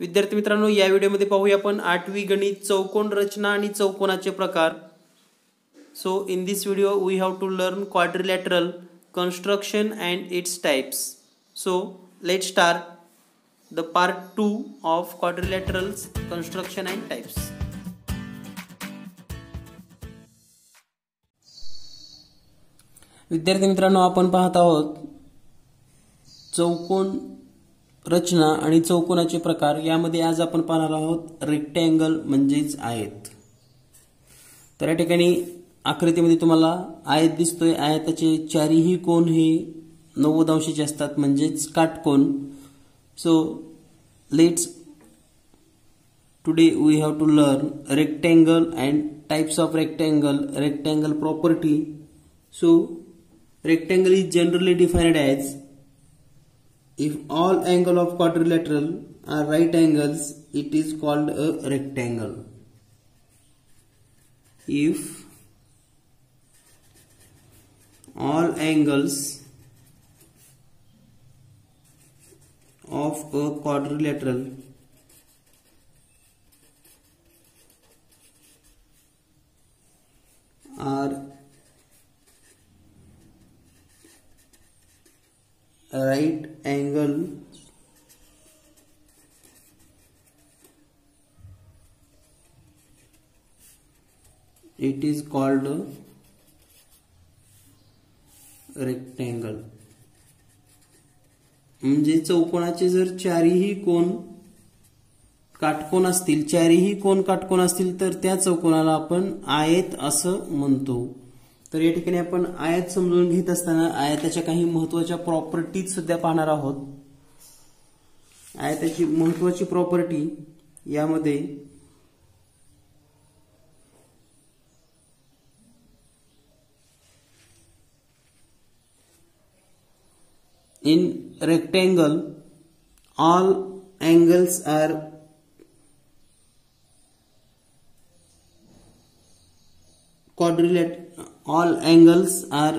विद्यार्थी मित्रांनो या व्हिडिओमध्ये पाहूया आपण आठवी गणित चौकोन रचना आणि चौकोनाचे प्रकार so in this video we have to learn quadrilateral construction and its types so let start the part two of quadrilaterals construction and types विद्यार्थी मित्रांनो आपण पाहत आहोत चौकोन रचना आणि चौकोनाचे प्रकार यामध्ये आज आपण पाहणार आहोत रेक्टँगल म्हणजेच आयत तर या ठिकाणी आकृतीमध्ये तुम्हाला आयत दिसतोय आयताचे चारीही कोण हे नव्वद अंशाचे असतात म्हणजेच काटकोन so let's today we have to learn rectangle and types of rectangle rectangle property so rectangle is generally defined as If all angle of quadrilateral are right angles, it is called a rectangle. If all angles of a quadrilateral are right angle it is called rectangle म्हणजे चौकोनाचे जर चारीही कोण काटकोण असतील चारीही कोण काटकोन असतील तर त्या चौकोनाला आपण आयत असं म्हणतो तर या ठिकाणी आपण आयात समजून घेत असताना आयाताच्या काही महत्वाच्या प्रॉपर्टीज सध्या पाहणार आहोत आयाताची महत्वाची प्रॉपर्टी यामध्ये in rectangle, all angles are quadrilateral all angles are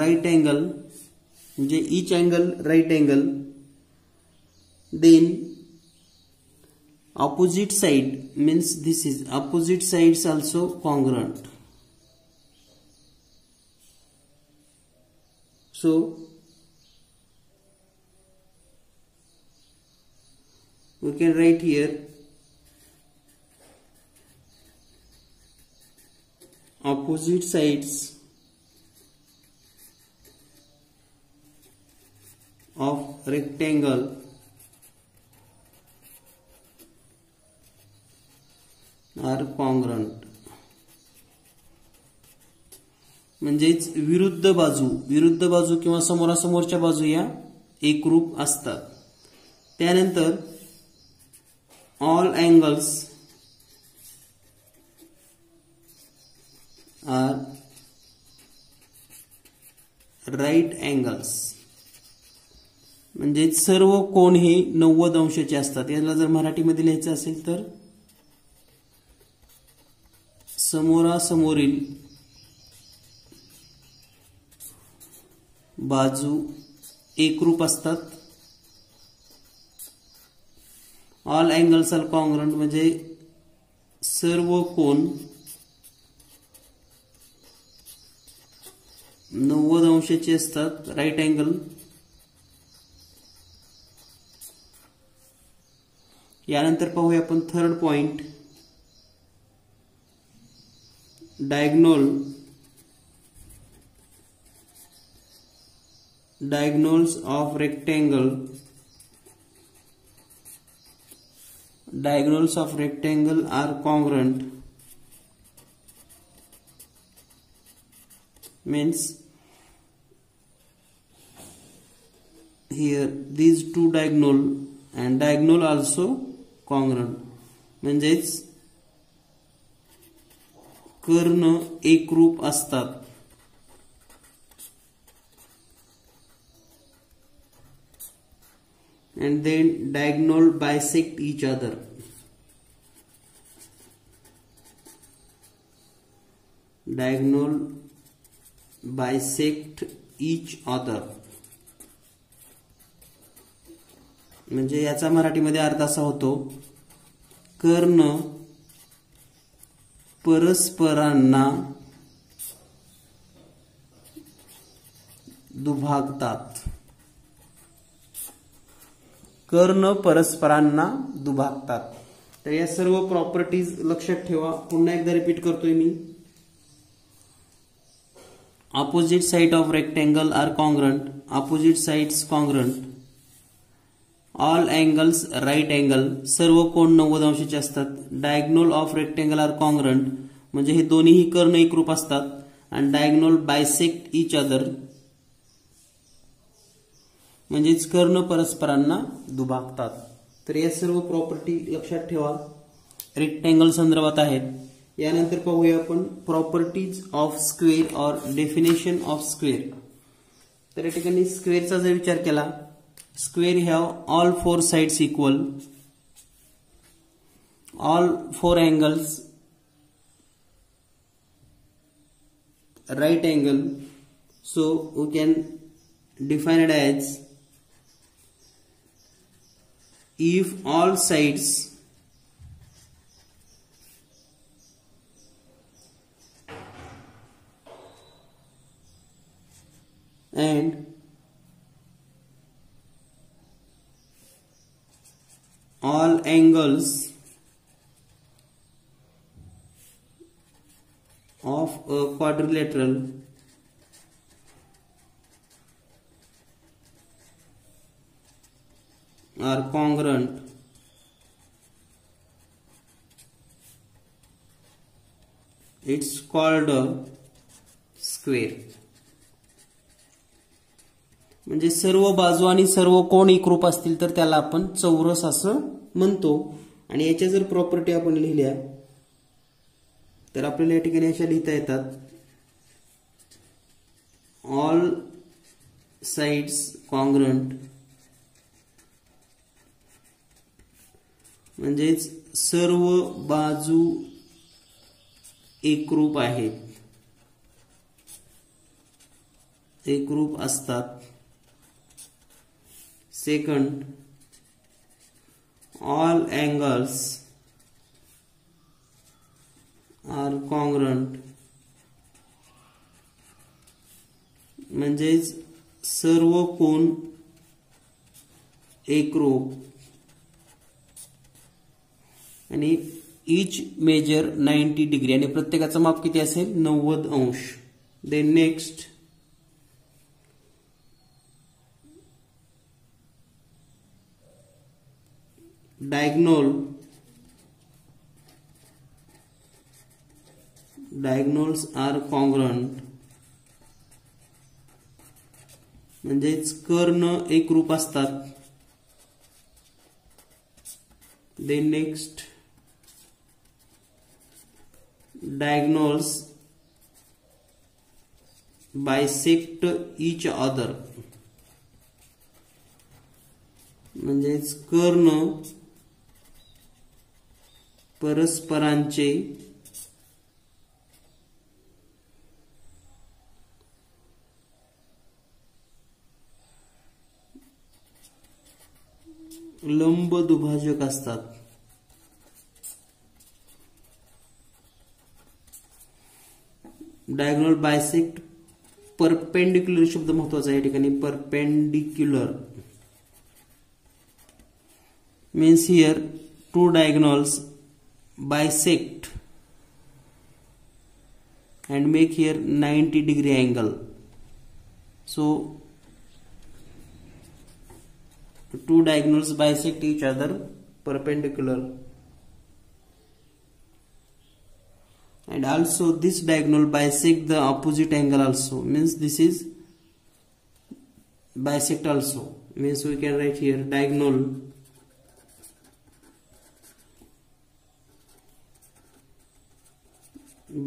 right angle म्हणजे each angle right angle then opposite side means this is opposite sides also congruent so we can write here opposite sides of rectangle are congruent म्हणजेच विरुद्ध बाजू विरुद्ध बाजू किंवा समोरासमोरच्या बाजू या एकरूप असतात त्यानंतर all angles are right angles म्हणजे सर्व कोण हे नव्वद अंशाचे असतात याला जर मराठीमध्ये लिहायचं असेल तर समोरासमोरील बाजू एकरूप असतात ऑल अँगल्स आर कॉंग्रंट म्हणजे सर्व कोण नव्वद अंशाचे असतात राईट अँगल यानंतर पाहूया आपण third point diagonal diagonals of rectangle diagonals of rectangle are congruent means here these two diagonal and diagonal also congruent म्हणजेच कर्ण एकरूप असतात and then diagonal bisect each other diagonal bisect each other म्हणजे याचा मराठीमध्ये अर्थ असा होतो कर्ण परस्परांना दुभागतात कर्ण परस्परांना दुभागतात तर या सर्व प्रॉपर्टीज लक्षात ठेवा पुन्हा एकदा रिपीट करतोय मी opposite side of rectangle are congruent opposite sides congruent all angles right angle सर्व कोण नव्वद अंशाचे असतात diagonal of rectangle are congruent म्हणजे हे दोन्हीही कर्ण एकरूप असतात आणि डायग्नोल बायसेक्ट इच अदर म्हणजेच कर्ण परस्परांना दुभागतात तर या सर्व प्रॉपर्टी लक्षात ठेवा रेक्टेंगल संदर्भात आहेत यानंतर पाहूया आपण properties of square or definition of square तर या ठिकाणी स्क्वेअरचा जर विचार केला square have all four sides equal all four angles right angle so we can define it as if all sides and all angles of a quadrilateral are congruent it's called a square म्हणजे सर्व बाजू आणि सर्व कोण एकरूप असतील तर त्याला आपण चौरस असं म्हणतो आणि याच्या जर प्रॉपर्टी आपण लिहिल्या तर आपल्याला या ठिकाणी अशा लिहिता येतात ऑल साइड्स कॉंग्रंट म्हणजेच सर्व बाजू एकरूप आहेत एकरूप असतात second all angles are congruent म्हणजेच सर्व कोण एकरूप आणि इच मेजर 90 डिग्री आणि प्रत्येकाचं माप किती असेल नव्वद अंश then next diagonal diagonals are congruent म्हणजेच कर्ण एक रूप असतात then next diagonals bisect each other म्हणजेच कर्ण परस्परांचे लंब दुभाजक असतात डायगोनल बायसेक्ट परपेंडिक्युलर शब्द महत्वाचा या ठिकाणी perpendicular means here two diagonals bisect and make here 90 degree angle so two diagonals bisect each other perpendicular and also this diagonal bisect the opposite angle also means this is bisect also means we can write here diagonal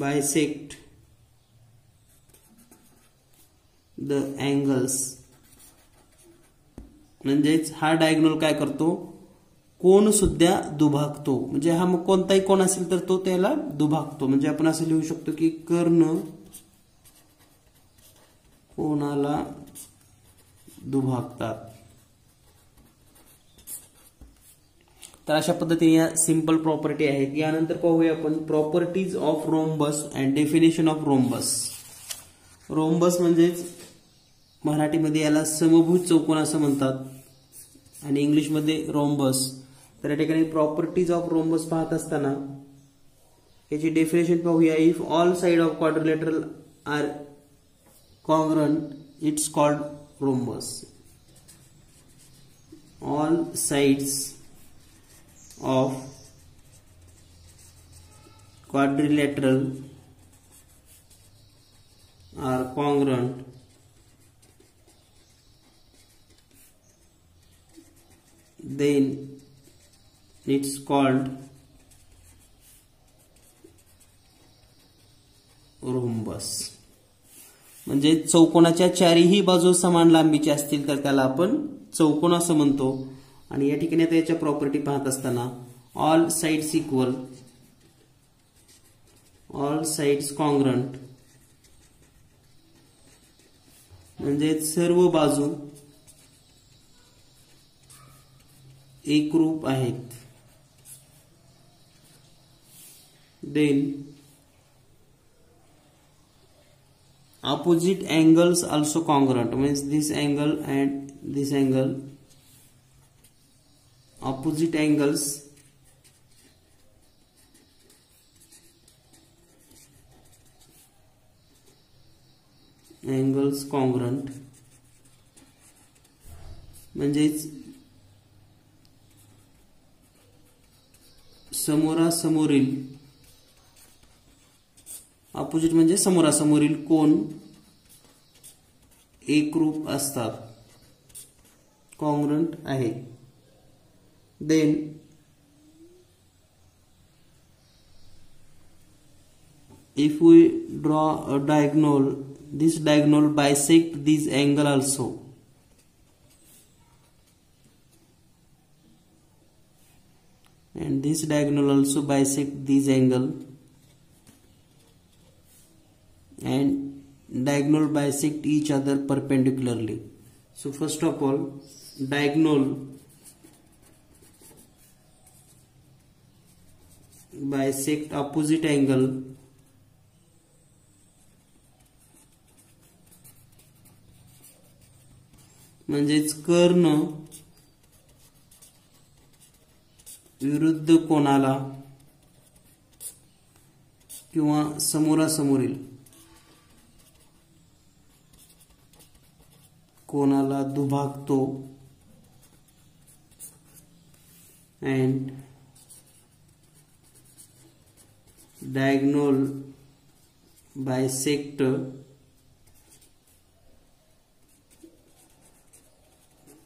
bisect the angles म्हणजेच हा diagonal काय करतो कोण सुद्धा दुभागतो म्हणजे हा मग कोणताही कोण असेल तर तो त्याला दुभागतो म्हणजे आपण असं लिहू शकतो की कर्ण कोणाला दुभागतात तर अशा पद्धतीने या सिंपल प्रॉपर्टी आहेत यानंतर पाहूया आपण properties of rhombus and definition of rhombus rhombus म्हणजेच मराठीमध्ये याला समभूत चौकोन असं म्हणतात आणि इंग्लिशमध्ये रोम्बस तर या ठिकाणी प्रॉपर्टीज ऑफ रोम्बस पाहत असताना याची डेफिनेशन पाहूया if all side of quadrilateral are congruent it's called rhombus all sides of quadrilateral are congruent then it's called rhombus म्हणजे चौकोनाच्या चारही बाजू समान लांबीच्या असतील तर त्याला आपण चौकोन असं म्हणतो आणि या ठिकाणी आता याच्या प्रॉपर्टी पाहत असताना all sides equal all sides congruent म्हणजे सर्व बाजू एक रूप आहेत then opposite angles also congruent means this angle and this angle opposite angles angles congruent म्हणजेच समोरासमोरील अपोजिट म्हणजे समोरासमोरील म्हणजे कोण रूप असतात कॉन्ग्रंट आहे then if we draw a diagonal this diagonal bisect this angle also and this diagonal also bisect this angle and diagonal bisect each other perpendicularly so first of all diagonal bisect opposite angle म्हणजेच कर्ण विरुद्ध कोणाला किंवा समोरासमोरील कोणाला दुभागतो and diagonal bisect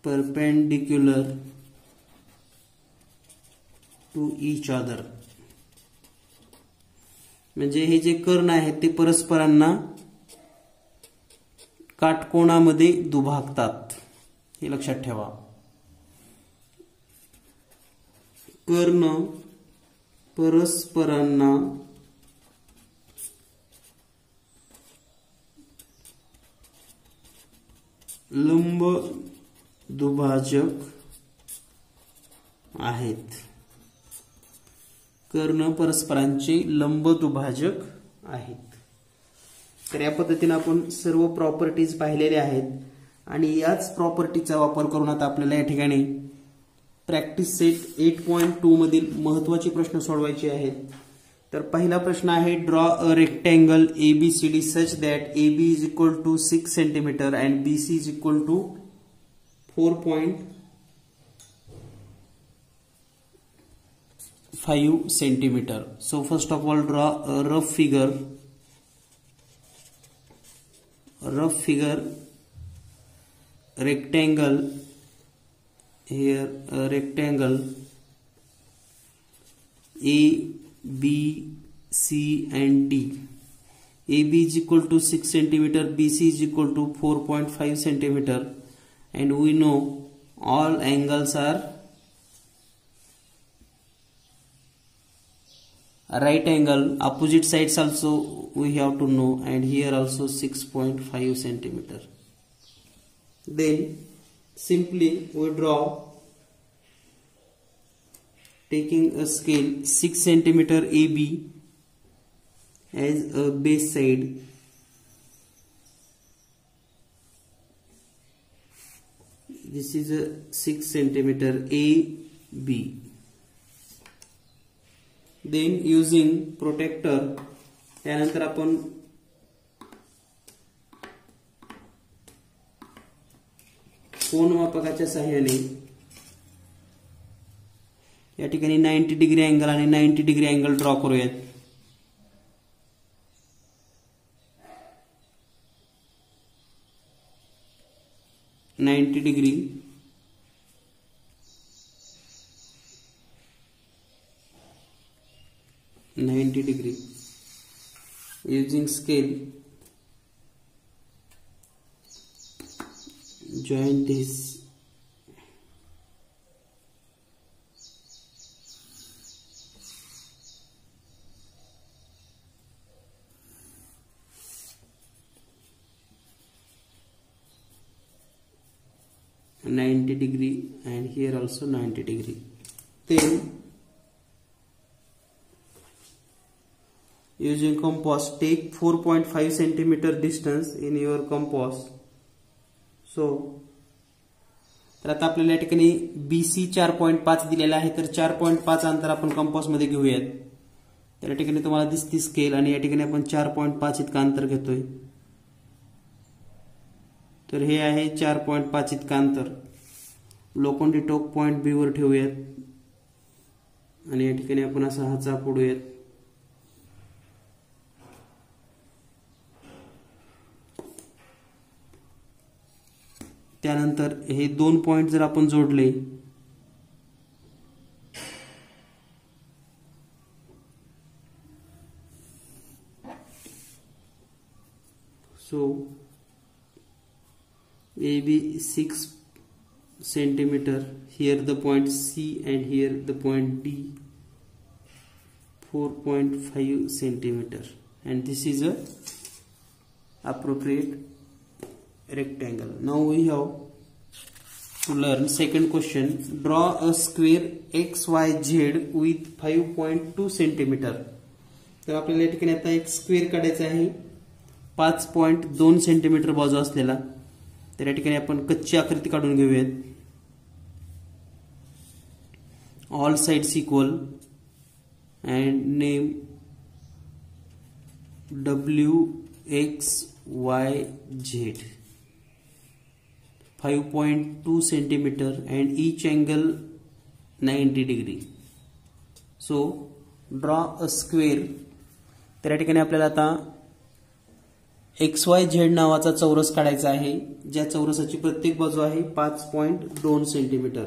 perpendicular to each other म्हणजे हे जे कर्ण आहेत ते परस्परांना काटकोणामध्ये दुभागतात हे लक्षात ठेवा कर्ण परस्परांना लंब दुभाजक आहेत कर्ण परस्परांचे लंब दुभाजक आहेत तर या पद्धतीने आपण सर्व प्रॉपर्टीज पाहिलेल्या आहेत आणि याच प्रॉपर्टीचा वापर करून आता आपल्याला या ठिकाणी practice set eight point two मधील महत्वाचे प्रश्न सोडवायचे आहेत तर पहिला प्रश्न आहे draw a rectangle A B C D such that A B is equal to six centimetre and B C is equal to four point five centimetre so first of all draw a rough figure rough figure rectangle here a rectangle A, B, C and D. AB is equal to 6 centimeter, BC is equal to 4.5 centimeter and we know all angles are right angle opposite sides also we have to know and here also 6.5 centimeter then simply we draw taking a scale 6 centimeter AB as a base side this is a 6 centimeter AB then using protector त्यानंतर आपण कोण मापकाच्या सहाय्याने या ठिकाणी ninety degree angle आणि ninety degree angle draw करूयात ninety degree ninety degree using scale join this ninety degree and here also ninety degree then using compass take 4.5 centimeter distance in your compass so तर आता आपल्याला या ठिकाणी B C चार point पाच दिलेला आहे तर चार पॉईंट पाच अंतर आपण मध्ये घेऊयात तर या ठिकाणी तुम्हाला दिसती स्केल आणि या ठिकाणी आपण चार पॉईंट पाच इतकं अंतर घेतोय तर हे आहे चार पॉईंट पाच इतकं अंतर लोखंडी टोक पॉईंट वर ठेवूयात आणि या ठिकाणी आपण असा हा चाप त्यानंतर हे दोन पॉइंट जर आपण जोडले so A B six centimetre here the point C and here the point D four point five centimetre and this is a appropriate rectangle now we have learn second question draw a square xyz with 5.2 centimetre तर आपल्याला या ठिकाणी आता एक square काढायचा आहे पाच point दोन सेंटीमीटर बाजू असलेला तर या ठिकाणी आपण कच्ची आकृती काढून घेऊयात all sides equal and name W X Y Z 5.2 centimeter and each angle 90 degree so draw a square तर या ठिकाणी आपल्याला आता एक्स वाय झेड नावाचा चौरस काढायचा आहे ज्या चौरसाची प्रत्येक बाजू आहे पाच पॉईंट दोन सेंटीमीटर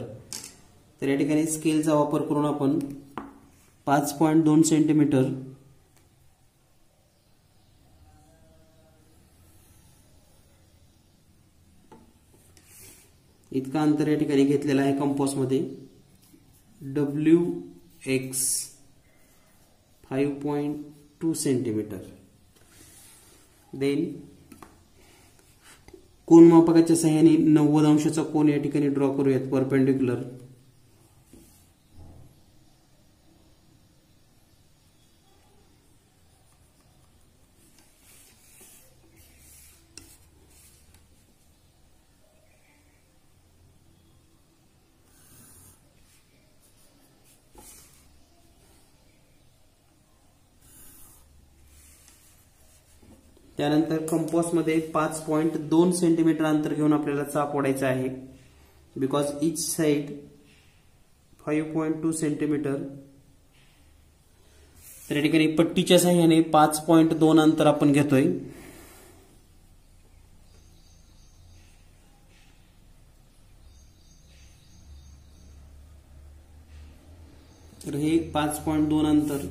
तर या ठिकाणी स्केलचा वापर करून आपण पाच पॉईंट दोन सेंटीमीटर इतका अंतर या ठिकाणी घेतलेला आहे कंपॉसमध्ये W X five point two centimetre then कोण मापकाच्या सहाय्याने नव्वद अंशाचा कोण या ठिकाणी ड्रॉ करूयात परपेंडिक्युलर त्यानंतर कंपोस्टमध्ये पाच पॉईंट दोन सेंटीमीटर अंतर घेऊन आपल्याला चाप ओढायचा आहे because each side five point two centimetre तर या ठिकाणी पट्टीच्या साह्याने पाच पॉईंट दोन अंतर आपण घेतोय तर हे पाच पॉईंट दोन अंतर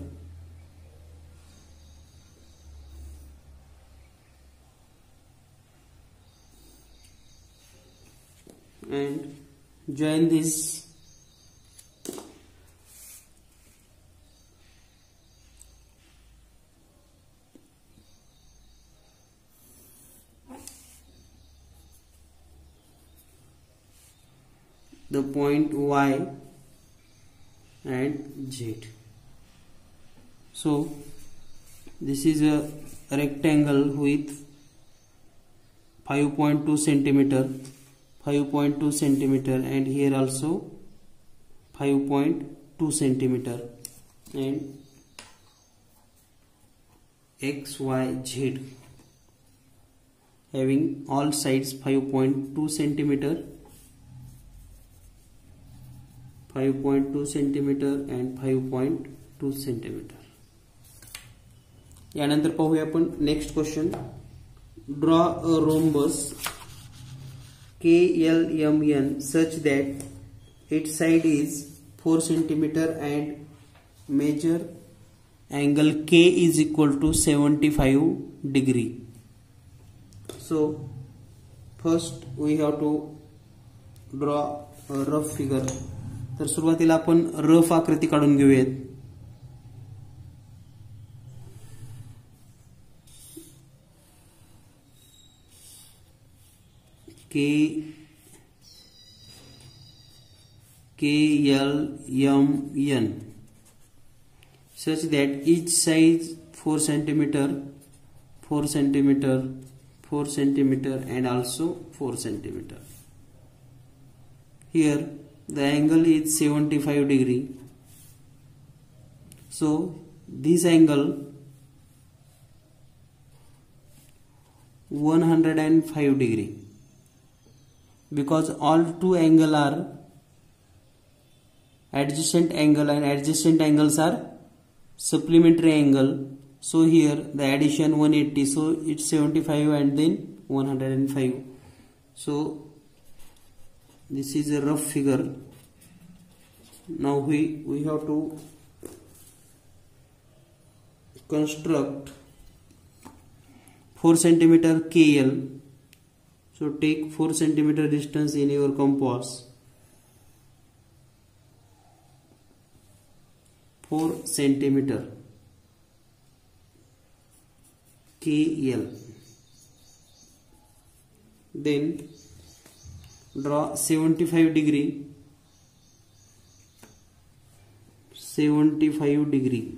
and join this the point y and z so this is a rectangle with 5.2 centimeter 5.2 centimeter and here also 5.2 centimeter and x y z having all sides 5.2 centimeter 5.2 centimeter and 5.2 centimeter यानंतर पाहूया आपण next question draw a rhombus N such that its side is 4 cm and major angle K is equal to 75 degree. So first we have to draw a rough figure तर सुरुवातीला आपण rough आकृती काढून घेऊयात K K L M N such that each size 4 centimeter 4 centimeter 4 centimeter and also 4 centimeter here the angle is 75 degree so this angle 105 degree because all two angle are adjacent angle and adjacent angles are supplementary angle so here the addition 180 so it's 75 and then 105 so this is a rough figure now we we have to construct 4 centimeter KL So take 4 cm distance in your compass. 4 cm KL. Then draw 75 degree. 75 degree.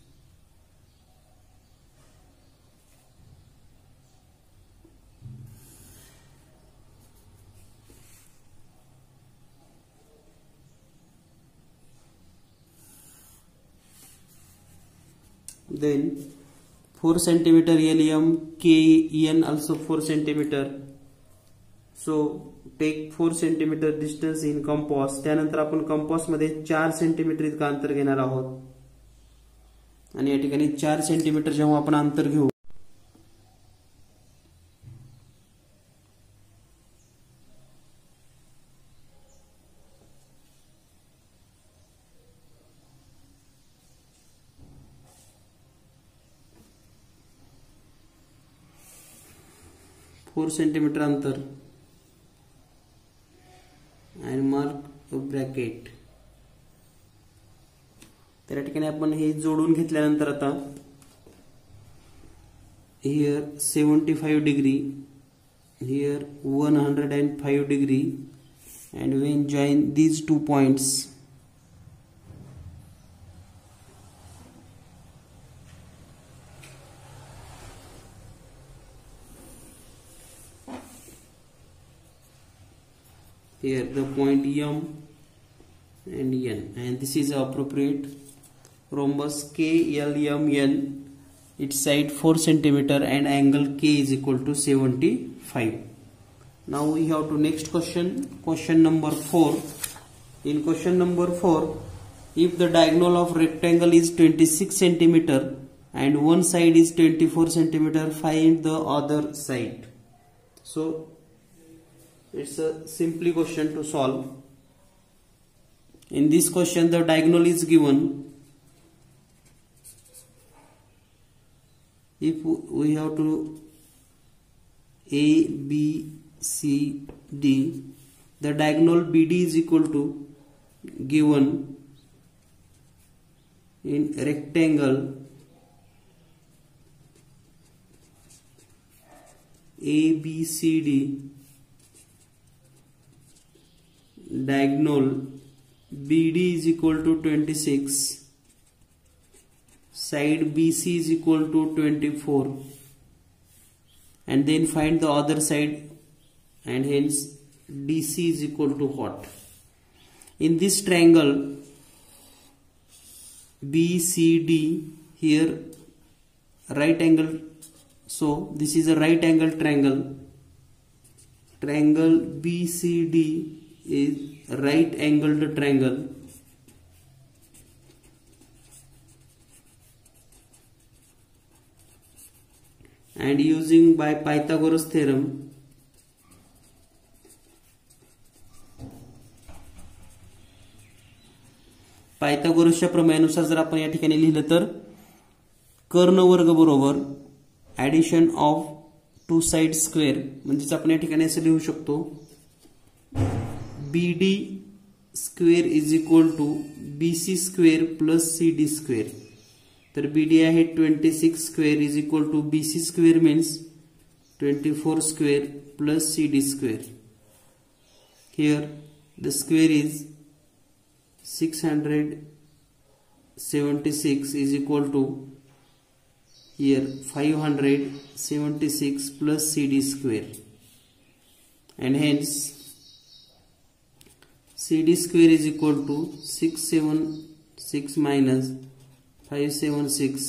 then 4 centimeter helium KEN also 4 centimeter so take four centimetre distance in compass त्यानंतर आपण कंपॉसमध्ये चार centimetre इतकं अंतर घेणार आहोत आणि या ठिकाणी चार सेंटीमीटर जेव्हा आपण अंतर घेऊ फोर सेंटीमीटर अंतर अँड मार्क ब्रॅकेट तर या ठिकाणी आपण हे जोडून घेतल्यानंतर आता here seventy five degree here one hundred and five degree and when join these two points here the point m and n and this is appropriate rhombus k l m n its side 4 centimeter and angle k is equal to 75 now we have to next question question number 4 in question number 4 if the diagonal of rectangle is 26 centimeter and one side is 24 centimeter find the other side so it's a simply question to solve in this question the diagonal is given if we have to a b c d the diagonal bd is equal to given in rectangle abcd diagonal BD is equal to 26 side BC is equal to 24 and then find the other side and hence DC is equal to what in this triangle BCD here right angle so this is a right angle triangle triangle BCD is right angled triangle and using by Pythagoras theorem पायथागोरसच्या प्रमेयानुसार जर आपण या ठिकाणी लिहिलं तर कर्ण बरोबर addition of two side square म्हणजेच आपण या ठिकाणी असं लिहू शकतो BD square is equal to BC square plus CD square. तर BD आहे 26 square is equal to BC square means 24 square plus CD square. Here the square is 676 is equal to here 576 plus CD square and hence C D square is equal to six seven six minus five seven six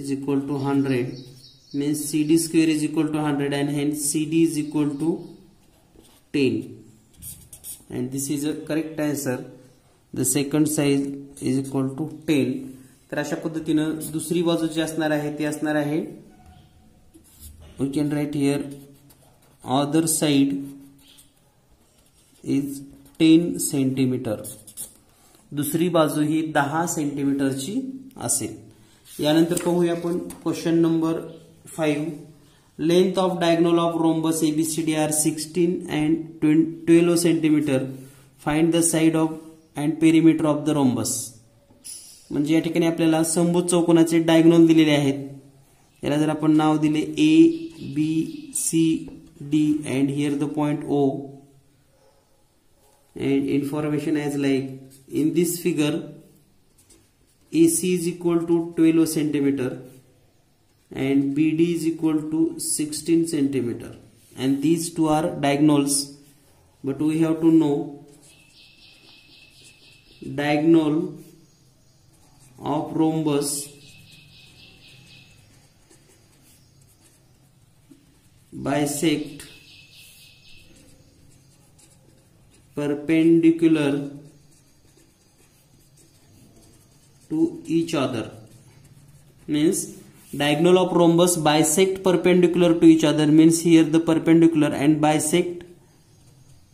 is equal to hundred means C D square is equal to hundred and hence C D is equal to ten and this is a correct answer the second size is equal to ten तर अशा पद्धतीनं दुसरी बाजू जी असणार आहे ती असणार आहे we can write here other side is ten centimetre दुसरी बाजू ही दहा सेंटीमीटरची असेल यानंतर पाहूया आपण question number five length of diagonal of rhombus ABCD are sixteen and twelve centimetre find the side of and perimeter of the rhombus म्हणजे या ठिकाणी आपल्याला संभूत चौकोनाचे डायग्नोल दिलेले आहेत याला जर आपण नाव दिले A B C D and here the point O and information as like in this figure AC is equal to 12 centimeter and BD is equal to 16 centimeter and these two are diagonals but we have to know diagonal of rhombus bisect perpendicular to each other means diagonal of rhombus bisect perpendicular to each other means here the perpendicular and bisect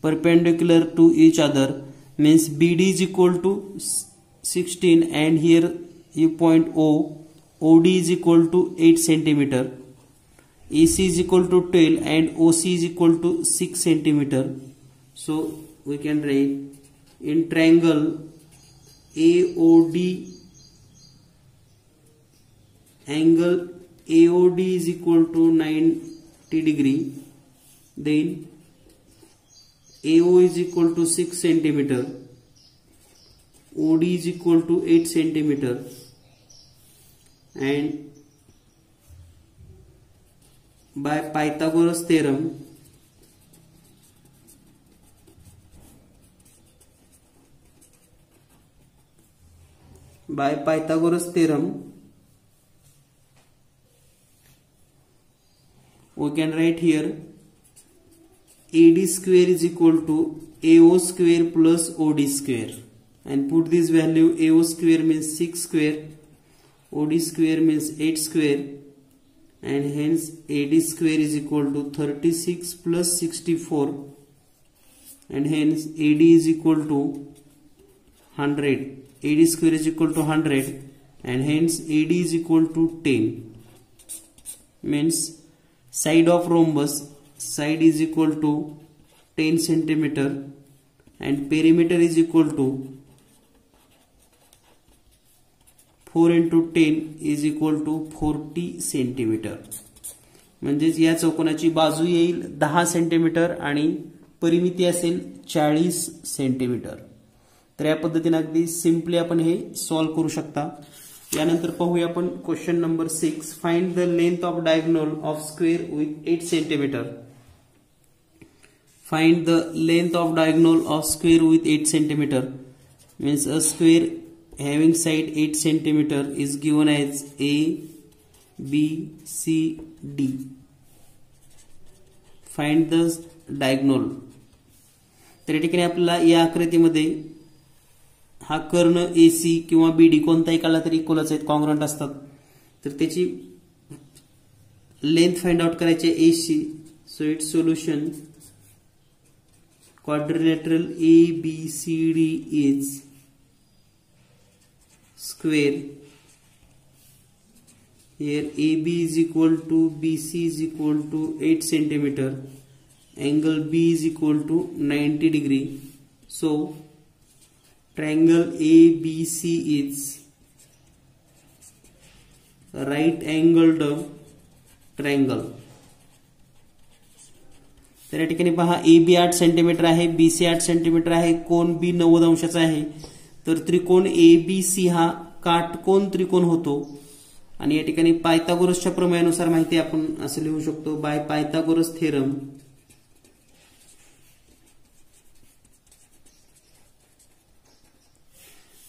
perpendicular to each other means BD is equal to 16 and here you point O OD is equal to 8 cm AC is equal to 12 and OC is equal to 6 cm so we can write in triangle AOD angle AOD is equal to 90 degree then AO is equal to 6 cm OD is equal to 8 cm and by Pythagoras theorem by Pythagoras theorem we can write here AD square is equal to AO square plus OD square and put this value AO square means 6 square OD square means 8 square and hence AD square is equal to 36 plus 64 and hence AD is equal to 100 AD square is equal to 100 and hence AD is equal to 10 means side of rhombus side is equal to 10 centimeter and perimeter is equal to 4 into 10 is equal to 40 centimetre म्हणजेच या चौकोनाची बाजू येईल 10 centimetre आणि परिमिती असेल 40 centimetre तर या पद्धतीने अगदी सिम्पली आपण हे सॉल्व्ह करू शकता यानंतर पाहूया आपण question number six find the length of diagonal of square with eight centimetre find the length of diagonal of square with eight centimetre means a square having side eight centimetre is given as A B C D find the diagonal तर या ठिकाणी आपल्याला या आकृतीमध्ये हा कर्ण ए C किंवा बी D कोणताही काला तरी इक्वलच आहेत कॉन्ग्रंट असतात तर त्याची लेंथ फाइंड आउट करायची A C so it solution quadrilateral A B C D is square A B is equal to B C is equal to eight centimetre angle B is equal to 90 degree so triangle ABC is right angled triangle तर या ठिकाणी पहा A B आठ सेंटीमीटर आहे B C आठ सेंटीमीटर आहे कोण बी नव्वद अंशाचा आहे तर त्रिकोण ए बी सी हा काटकोन त्रिकोण होतो आणि या ठिकाणी पायतागोरसच्या प्रमेयानुसार माहिती आपण असं लिहू शकतो by Pythagoras theorem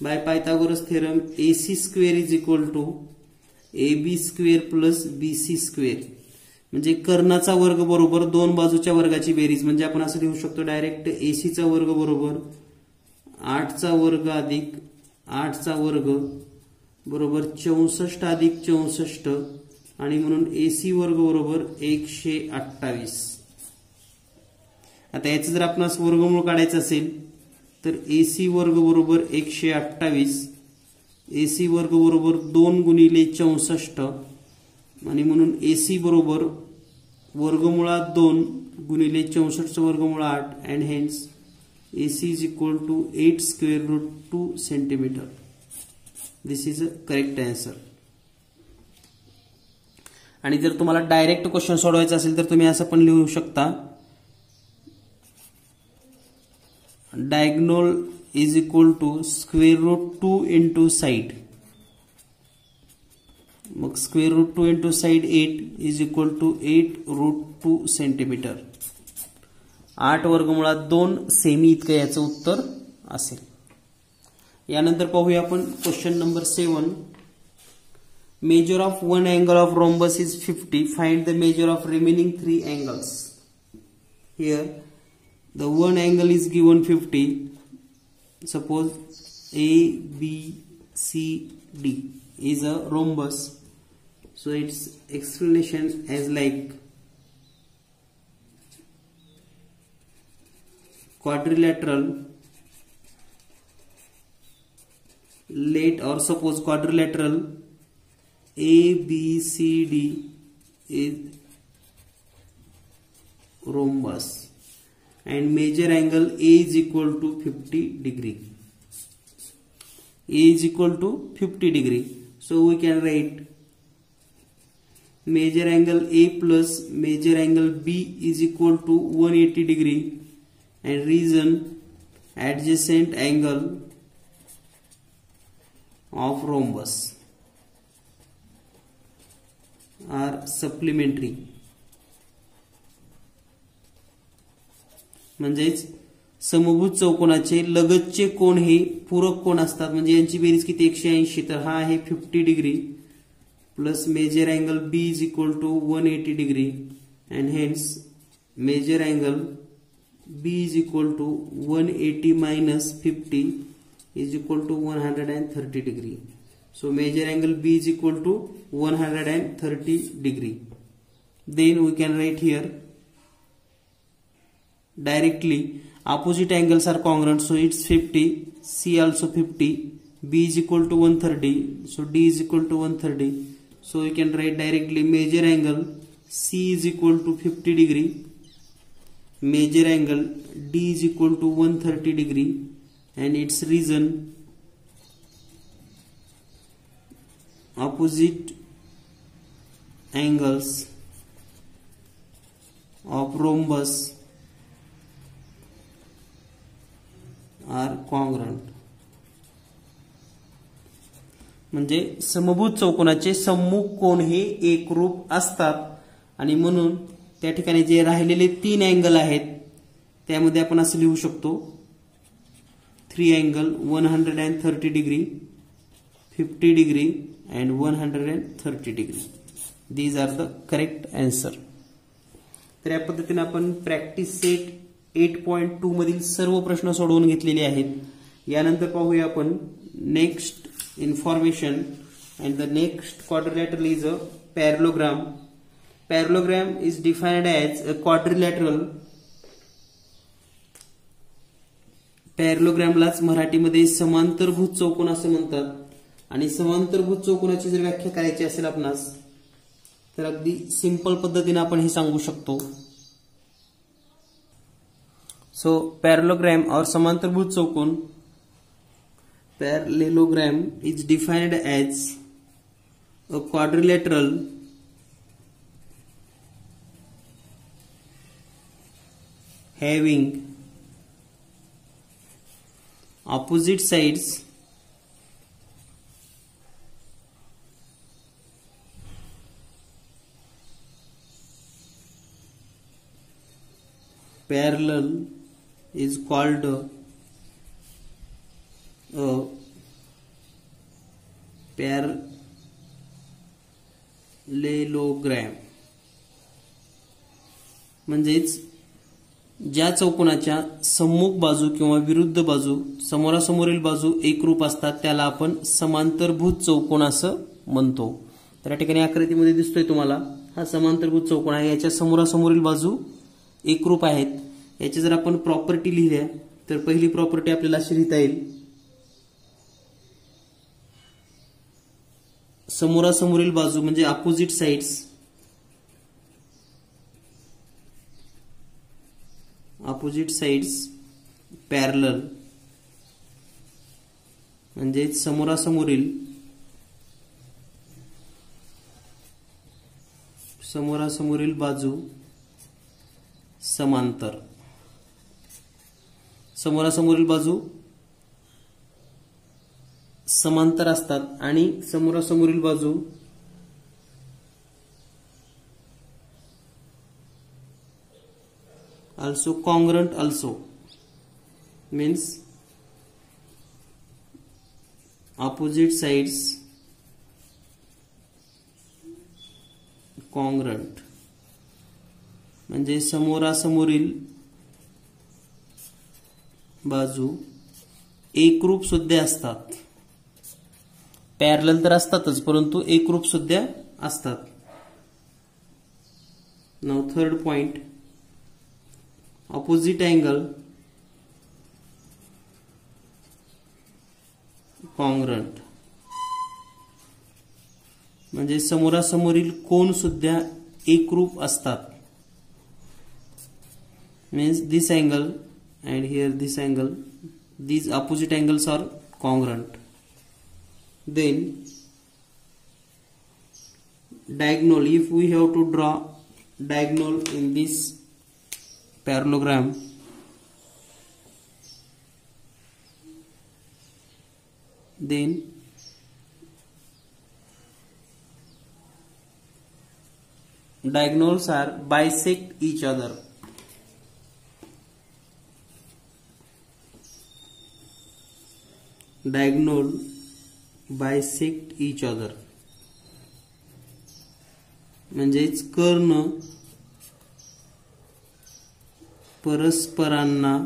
by Pythagoras theorem C square is equal to A B square plus B C square म्हणजे कर्णाचा वर्ग बरोबर दोन बाजूच्या वर्गाची बेरीज म्हणजे आपण असं लिहू शकतो डायरेक्ट एसीचा वर्ग बरोबर आठचा वर्ग अधिक आठचा वर्ग बरोबर चौसष्ट अधिक चौसष्ट आणि म्हणून एसी वर्ग बरोबर एकशे अठ्ठावीस आता याचं जर आपण वर्गमूळ काढायचं असेल तर ए सी वर्ग बरोबर एकशे अठ्ठावीस ए सी वर्ग बरोबर दोन गुणिले चौसष्ट आणि म्हणून ए सी बरोबर वर्गमुळा दोन गुणिले चौसष्ट वर्गमुळा आठ and hence A C is equal to eight square root two centimetre this is a correct answer आणि जर तुम्हाला डायरेक्ट क्वेश्चन सोडवायचा असेल तर तुम्ही असं पण लिहू शकता diagonal is equal to square root 2 into side मग square root two into side eight is equal to eight root two centimetre आठ वर्गमुळा दोन सेमी इतकं याचं उत्तर असेल यानंतर पाहूया आपण question number seven measure of one angle of rhombus is fifty find the measure of remaining three angles here the one angle is given 50 suppose a b c d is a rhombus so its explanation is like quadrilateral let or suppose quadrilateral a b c d is rhombus and major angle A is equal to 50 degree. A is equal to 50 degree. So we can write major angle A plus major angle B is equal to 180 degree and reason adjacent angle of rhombus are supplementary म्हणजेच समभूत चौकोनाचे लगतचे कोण हे पूरक कोण असतात म्हणजे यांची बेरीज किती एकशे ऐंशी तर हा आहे fifty degree plus measure angle B is equal to one eighty degree and hence measure angle B is equal to one eighty minus fifty is equal to one hundred and thirty degree so measure angle B is equal to one hundred and thirty degree then we can write here directly opposite angles are congruent so it's 50 C also 50 B is equal to 130 so D is equal to 130 so you can write directly major angle C is equal to 50 degree major angle D is equal to 130 degree and its reason: opposite angles of rhombus are congruent म्हणजे समभूत चौकोनाचे सम्मुख कोण हे एक रूप असतात आणि म्हणून त्या ठिकाणी जे राहिलेले तीन अँगल आहेत त्यामध्ये आपण असं लिहू शकतो three angle one hundred and thirty degree fifty degree and one hundred and thirty degree these are the correct answer तर या पद्धतीने आपण practice set eight point two मधील सर्व प्रश्न सोडवून घेतलेले आहेत यानंतर पाहूया आपण next information and the next quadrilateral is a parallelogram parallelogram is defined as a quadrilateral पॅरलोग्रामलाच मराठीमध्ये समांतरभूत चौकोन असं म्हणतात आणि समांतरभूत चौकोनाची जर व्याख्या करायची असेल आपणास तर अगदी सिंपल पद्धतीने आपण हे सांगू शकतो सो पॅरलोग्रॅम और समांतरभूत चौकोन parallelogram is defined as a quadrilateral having opposite sides parallel is called uh, parallelogram म्हणजेच ज्या चौकोनाच्या सम्मुख बाजू किंवा विरुद्ध बाजू समोरासमोरील बाजू एकरूप असतात त्याला आपण समांतरभूत चौकोन असं म्हणतो तर या ठिकाणी आकृतीमध्ये दिसतोय तुम्हाला हा समांतरभूत चौकोन आहे याच्या समोरासमोरील बाजू एकरूप आहेत याची जर आपण प्रॉपर्टी लिहिल्या तर पहिली प्रॉपर्टी आपल्याला अशी लिहिता येईल समोरासमोरील बाजू म्हणजे opposite sides opposite sides parallel म्हणजे समोरासमोरील समोरासमोरील बाजू समांतर समोरासमोरील बाजू समांतर असतात आणि समोरासमोरील बाजू also congruent also means opposite sides congruent म्हणजे समोरासमोरील बाजू एक रूप सुद्धा असतात पॅरल तर असतातच परंतु एकरूप सुद्धा असतात नाव third point opposite angle congruent म्हणजे समोरासमोरील कोण सुद्धा एक रूप असतात means this angle and here this angle these opposite angles are congruent then diagonal if we have to draw diagonal in this parallelogram then diagonals are bisect each other diagonal bisect each other म्हणजेच कर्ण परस्परांना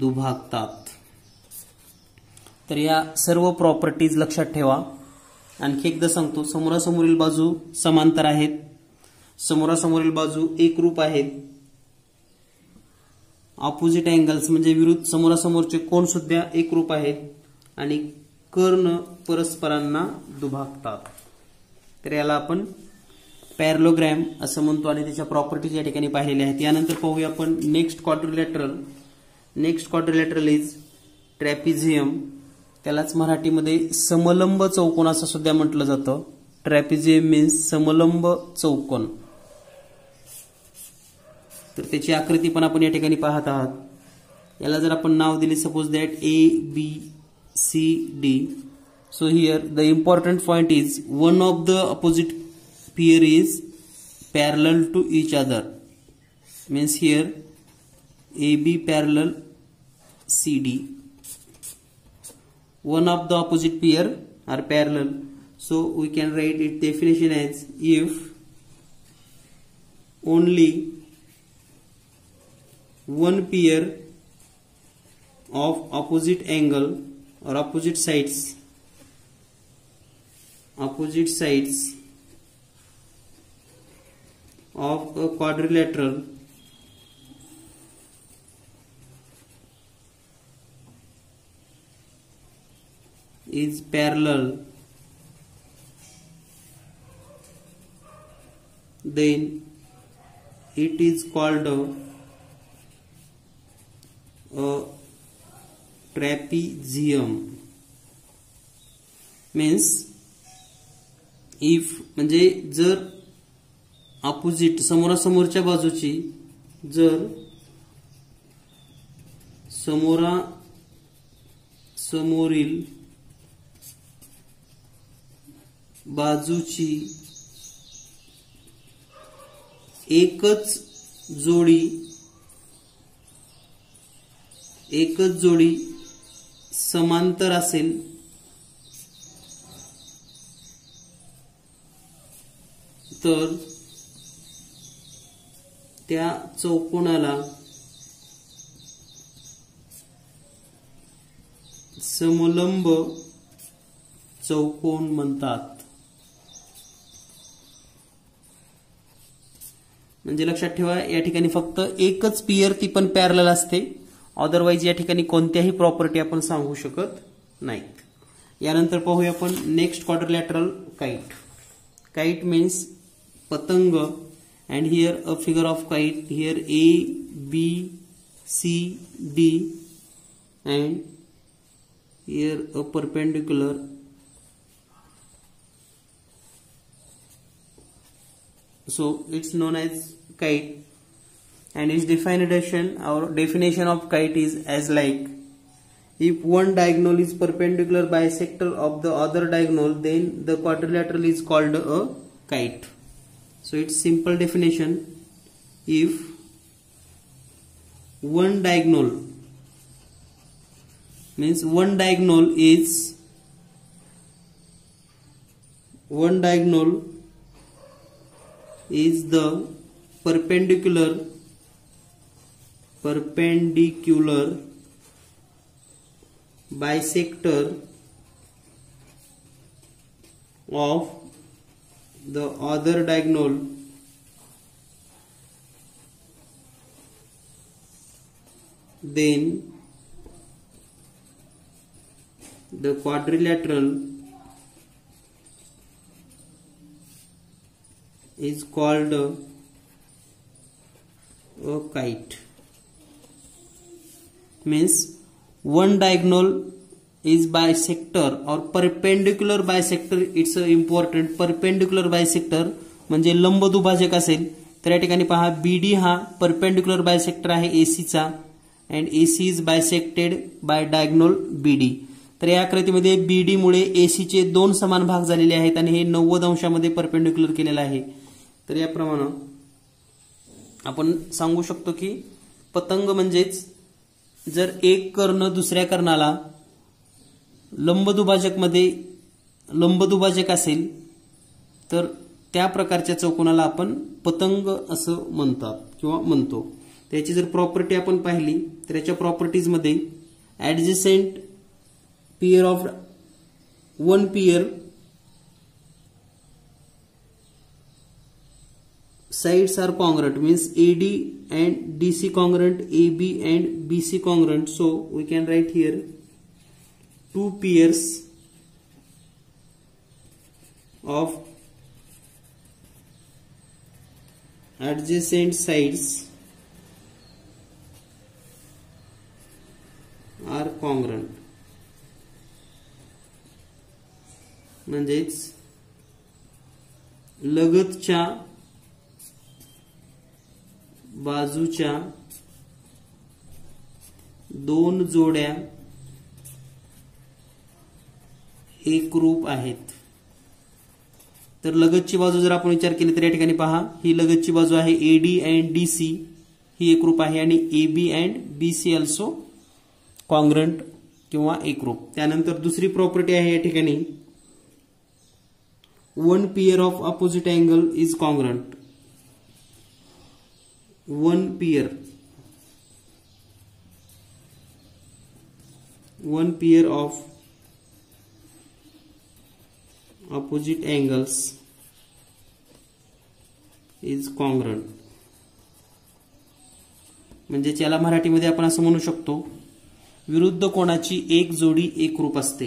दुभागतात तर या सर्व properties लक्षात ठेवा आणखी एकदा सांगतो समोरासमोरील बाजू समांतर आहेत समोरासमोरील बाजू एकरूप आहेत ऑपोजिट अँगल्स म्हणजे विरुद्ध समोरासमोरचे कोण सुद्धा एकरूप आहेत आणि कर्ण परस्परांना दुभागतात तर याला आपण पॅरलोग्रॅम असं म्हणतो आणि त्याच्या प्रॉपर्टीज या ठिकाणी पाहिलेल्या आहेत यानंतर पाहूया आपण next quadrilateral next quadrilateral is trapezium त्यालाच मराठीमध्ये समलंब चौकोन असं सुद्धा म्हटलं जातं ट्रॅपिझियम मीन्स समलंब चौकोन तर त्याची आकृती पण आपण या ठिकाणी पाहत आहात याला जर आपण नाव दिले suppose that A B C D so here the important point is one of the opposite pair is parallel to each other means here A B parallel C D one of the opposite pair are parallel so we can write it definition as if only one pair of opposite angle or opposite sides opposite sides of a quadrilateral is parallel then it is called a a trapezium means if म्हणजे जर opposite समोरासमोरच्या बाजूची जर समोरा समोरील बाजूची एकच जोडी एकच जोडी समांतर असेल तर त्या चौकोनाला समलंब चौकोन म्हणतात म्हणजे लक्षात ठेवा या ठिकाणी फक्त एकच पियर ती पण पॅरल असते अदरवाईज या ठिकाणी कोणत्याही प्रॉपर्टी आपण सांगू शकत नाहीत यानंतर पाहूया आपण next quadrilateral kite kite means पतंग and here a figure of kite here A B C D and here a perpendicular so it's known as kite and its definition our definition of kite is as like if one diagonal is perpendicular bisector of the other diagonal then the quadrilateral is called a kite so its simple definition if one diagonal means one diagonal is one diagonal is the perpendicular perpendicular bisector of the other diagonal then the quadrilateral is called a, a kite means one diagonal is bisector or perpendicular bisector it's a important perpendicular bisector म्हणजे लंब दुभाजक असेल तर या ठिकाणी पहा B D हा perpendicular bisector आहे एसीचा and AC is bisected by diagonal B D तर या आकृतीमध्ये बी डी मुळे एसीचे दोन समान भाग झालेले आहेत आणि हे नव्वद अंशामध्ये परपेंडिक्युलर केलेलं आहे तर याप्रमाणे आपण सांगू शकतो की पतंग म्हणजेच जर एक कर्ण दुसऱ्या कर्णाला लंब लंबदुभाजक असेल तर त्या प्रकारच्या चौकोनाला आपण पतंग असं म्हणतात किंवा म्हणतो त्याची जर प्रॉपर्टी आपण पाहिली तर याच्या प्रॉपर्टीजमध्ये adjacent pair of one pair sides are congruent means AD and DC congruent, AB and BC congruent. So we can write here two pairs of adjacent sides are congruent. म्हणजेच लगतच्या बाजूच्या दोन जोड्या रूप आहेत तर लगतची बाजू जर आपण विचार केली तर या ठिकाणी पहा ही लगतची बाजू आहे A D and D C ही रूप आहे आणि A B and B C also congruent किंवा रूप त्यानंतर दुसरी प्रॉपर्टी आहे या ठिकाणी one pair of opposite angle is congruent one pair one pair of opposite angles is congruent म्हणजे याला मराठीमध्ये आपण असं म्हणू शकतो विरुद्ध कोणाची एक जोडी एक रूप असते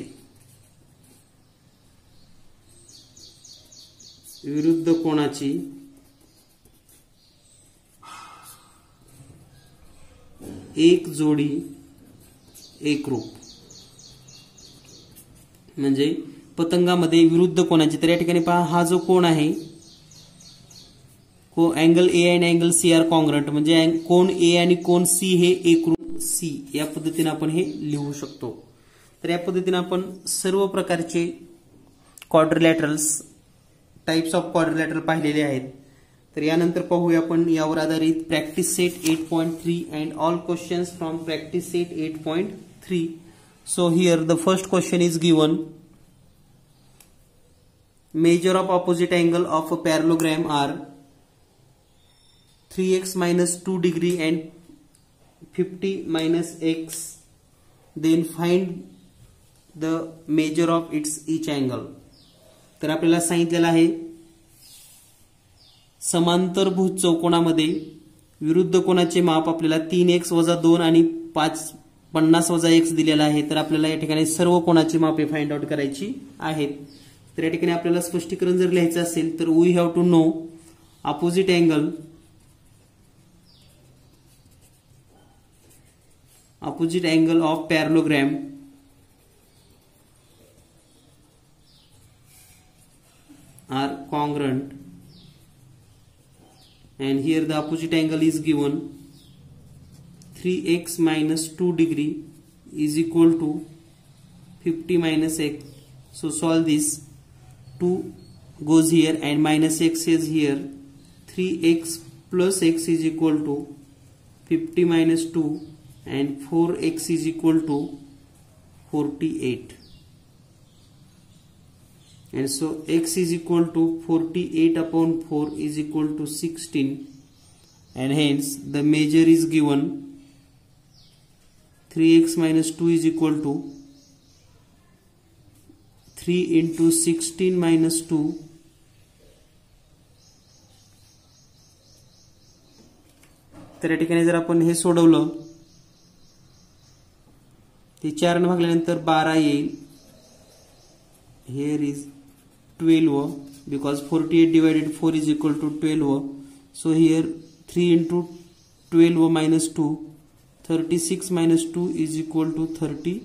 विरुद्ध कोणाची एक जोडी एक रूप म्हणजे पतंगामध्ये विरुद्ध कोणाची तर या ठिकाणी पहा हा जो कोण आहे को angle A and angle C are congruent म्हणजे कोण ए आणि कोण सी हे एकरूप सी या पद्धतीने आपण हे लिहू शकतो तर या पद्धतीने आपण सर्व प्रकारचे क्वाड्रिलॅटरल्स टाईप्स ऑफ क्वाड्रिलॅटरल पाहिलेले आहेत तर यानंतर पाहूया आपण यावर आधारित practice set eight point three and all questions from practice set eight point three so here the first question is given measure of opposite angle of a parallelogram are three x minus two degree and fifty minus x then find the measure of its each angle तर आपल्याला सांगितलेलं आहे समांतरभुज चौकोनामध्ये विरुद्ध कोणाचे माप आपल्याला तीन एक्स वजा दोन आणि पाच पन्नास वजा एक्स दिलेला आहे तर आपल्याला या ठिकाणी सर्व कोणाची मापे फाइंड आउट करायची आहेत तर या ठिकाणी आपल्याला स्पष्टीकरण जर लिहायचं असेल तर we have to know opposite angle opposite angle of parallelogram are congruent and here the opposite angle is given 3x minus 2 degree is equal to 50 minus x so solve this 2 goes here and minus x is here 3x plus x is equal to 50 minus 2 and 4x is equal to 48 and so x is equal to 48 upon 4 is equal to 16 and hence the measure is given 3x minus 2 is equal to 3 into 16 minus 2 तर या ठिकाणी जर आपण हे सोडवलं ते चारनं भागल्यानंतर बारा येईल here is 12 ohm because 48 divided 4 is equal to 12 ohm. So here 3 into 12 minus 2 36 minus 2 is equal to 30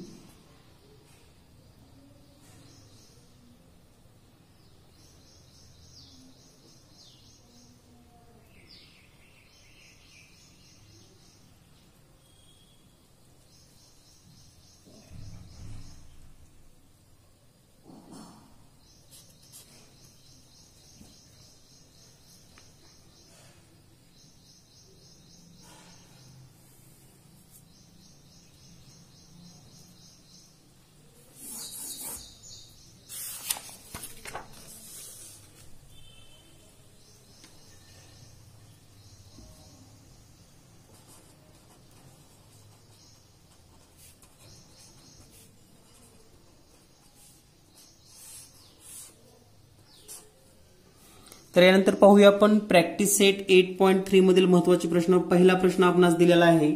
तर यानंतर पाहूया आपण practice set eight point three मधील महत्वाचे प्रश्न पहिला प्रश्न आपणास दिलेला आहे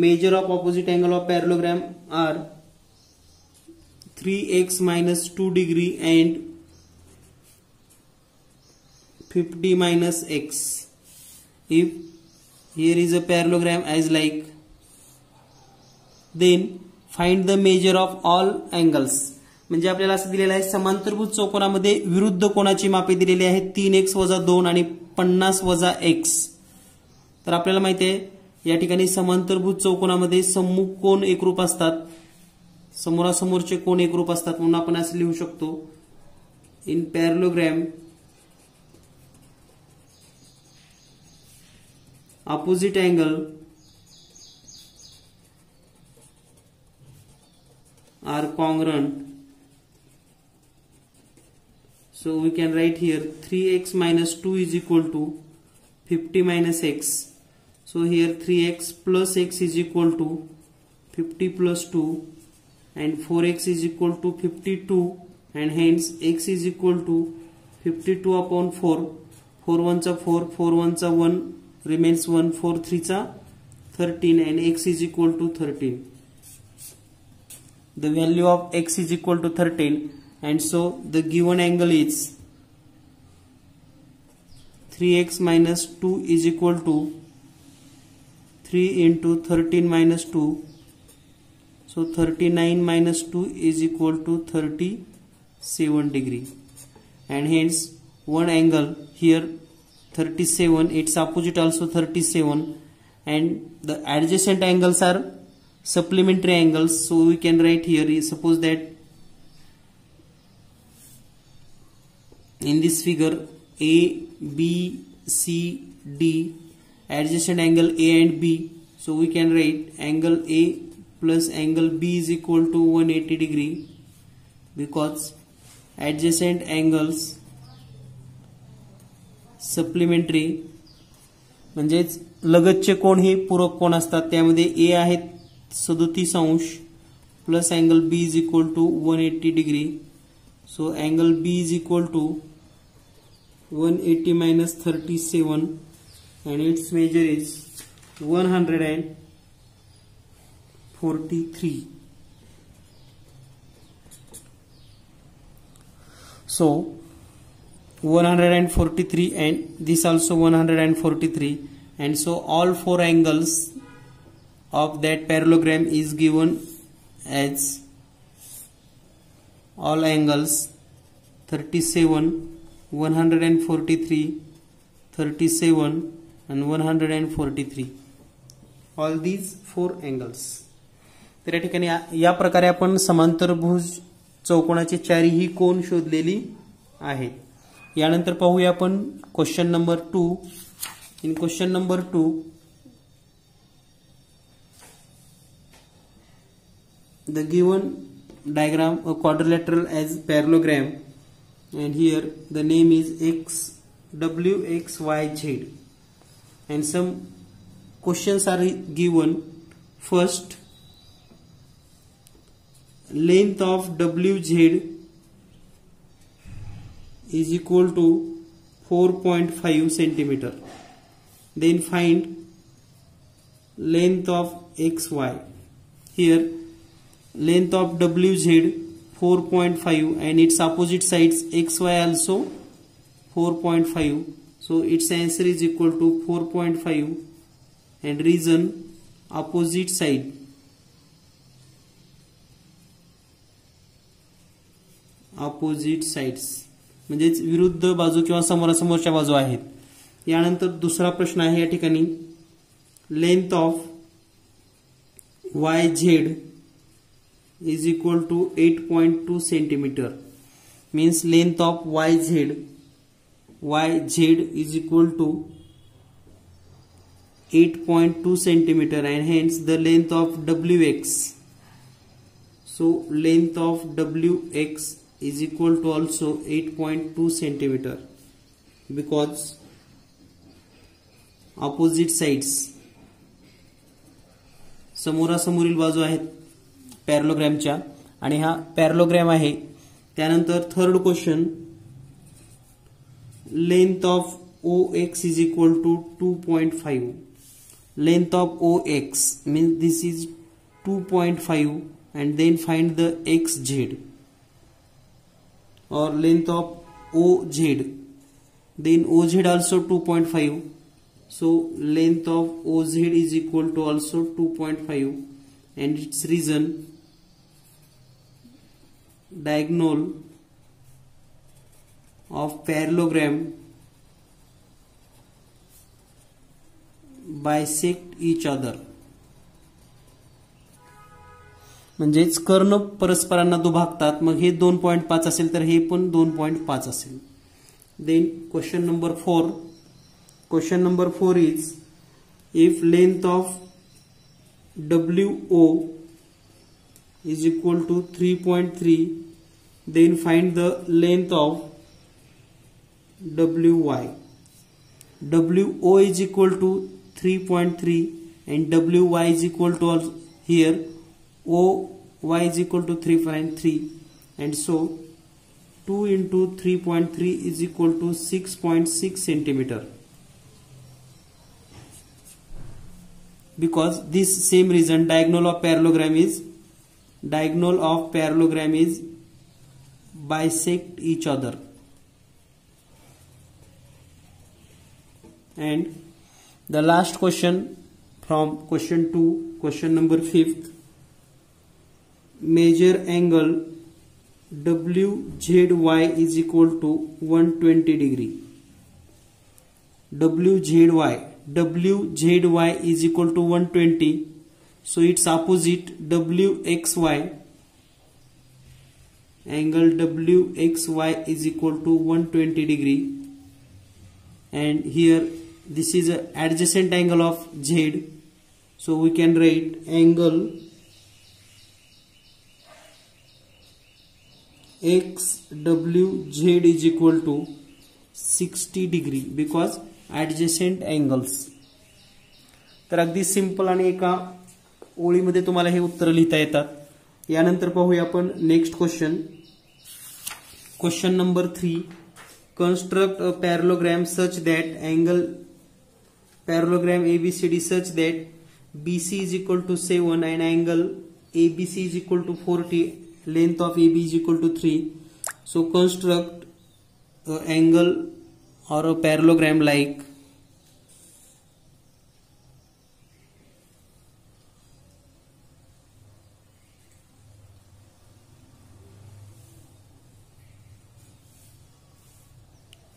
measure of opposite angle of parallelogram are three x minus two degree and fifty minus x if here is a parallelogram as like then find the measure of all angles म्हणजे आपल्याला असं दिलेलं आहे समांतरभूत चौकोनामध्ये विरुद्ध कोणाची मापे दिलेली आहे तीन एक्स वजा दोन आणि पन्नास वजा एक्स तर आपल्याला माहिती आहे या ठिकाणी समांतरभूत चौकोनामध्ये सम्मुख कोण एकरूप असतात समोरासमोरचे कोण एकरूप असतात म्हणून आपण असं लिहू शकतो in parallelogram opposite angle are congruent So we can write here 3x minus 2 is equal to 50 minus x. So here 3x plus x is equal to 50 plus 2 and 4x is equal to 52 and hence x is equal to 52 upon 4 4 1s are 4 4 1s are 1 remains 1 4 3s are 13 and x is equal to 13 the value of x is equal to 13 and so the given angle is 3x minus 2 is equal to 3 into 13 minus 2 so 39 minus 2 is equal to 37 degree and hence one angle here 37 its opposite also 37 and the adjacent angles are supplementary angles so we can write here suppose that in this figure a b c d adjacent angle A and B so we can write angle A plus angle B is equal to 180 degree because adjacent angles supplementary म्हणजेच लगतचे कोण हे पूरक कोण असतात त्यामध्ये ए आहेत सदोतीस अंश plus angle B is equal to one eighty degree so angle B is equal to 180 minus 37, and its measure is 143. So 143, and this also 143, and so all four angles of that parallelogram is given as all angles 37 one hundred and forty three thirty seven and one hundred and forty three all these four angles तर या ठिकाणी या प्रकारे आपण समांतरभुज चारी ही कोण शोधलेली आहेत यानंतर पाहूया आपण question number two in question number two the given diagram a uh, quadrilateral as parallelogram and here the name is x w x y z and some questions are given first length of wz is equal to 4.5 centimeter then find length of xy here length of wz 4.5 and its opposite sides xy also 4.5 so its answer is equal to 4.5 and reason opposite side opposite sides म्हणजेच विरुद्ध बाजू किंवा समोरासमोरच्या बाजू आहेत यानंतर दुसरा प्रश्न आहे या ठिकाणी length of Y Z is equal to eight point two centimetre means length of Y Z Y Z is equal to 8.2 centimeter and hence the length of wx so length of wx is equal to also 8.2 centimeter because opposite sides समोरासमोरील बाजू आहेत पॅरलोग्रॅमच्या आणि हा parallelogram आहे त्यानंतर third question length of O X is equal to two point five length of O X means this is two point five and then find the X Z or length of O O Z then Z also two point five so length of O Z is equal to also two point five and it's reason diagonal of parallelogram bisect each other म्हणजेच कर्ण परस्परांना दुभागतात मग हे दोन point पाच असेल तर हे पण दोन पॉईंट पाच असेल then question number four question number four is if length of W O is equal to three point three then find the length of wy wo is equal to 3.3 and wy is equal to here oy is equal to 3.3 and so 2 into 3.3 is equal to 6.6 centimeter because this same reason diagonal of parallelogram is diagonal of parallelogram is bisect each other and the last question from question 2 question number 5 measure angle WZY is equal to 120 degree WZY WZY is equal to 120 so its opposite WXY angle WXY is equal to 120 degree and here this is a adjacent angle of Z so we can write angle XWZ is equal to 60 degree because Adjacent angles तर अगदी simple आणि एका ओळीमध्ये तुम्हाला हे उत्तर लिहिता येतात यानंतर पाहूया आपण next question Question number 3. Construct a parallelogram such that angle parallelogram ABCD such that BC is equal to 7 and angle ABC is equal to 40. Length of AB is equal to 3. So construct an angle or a parallelogram like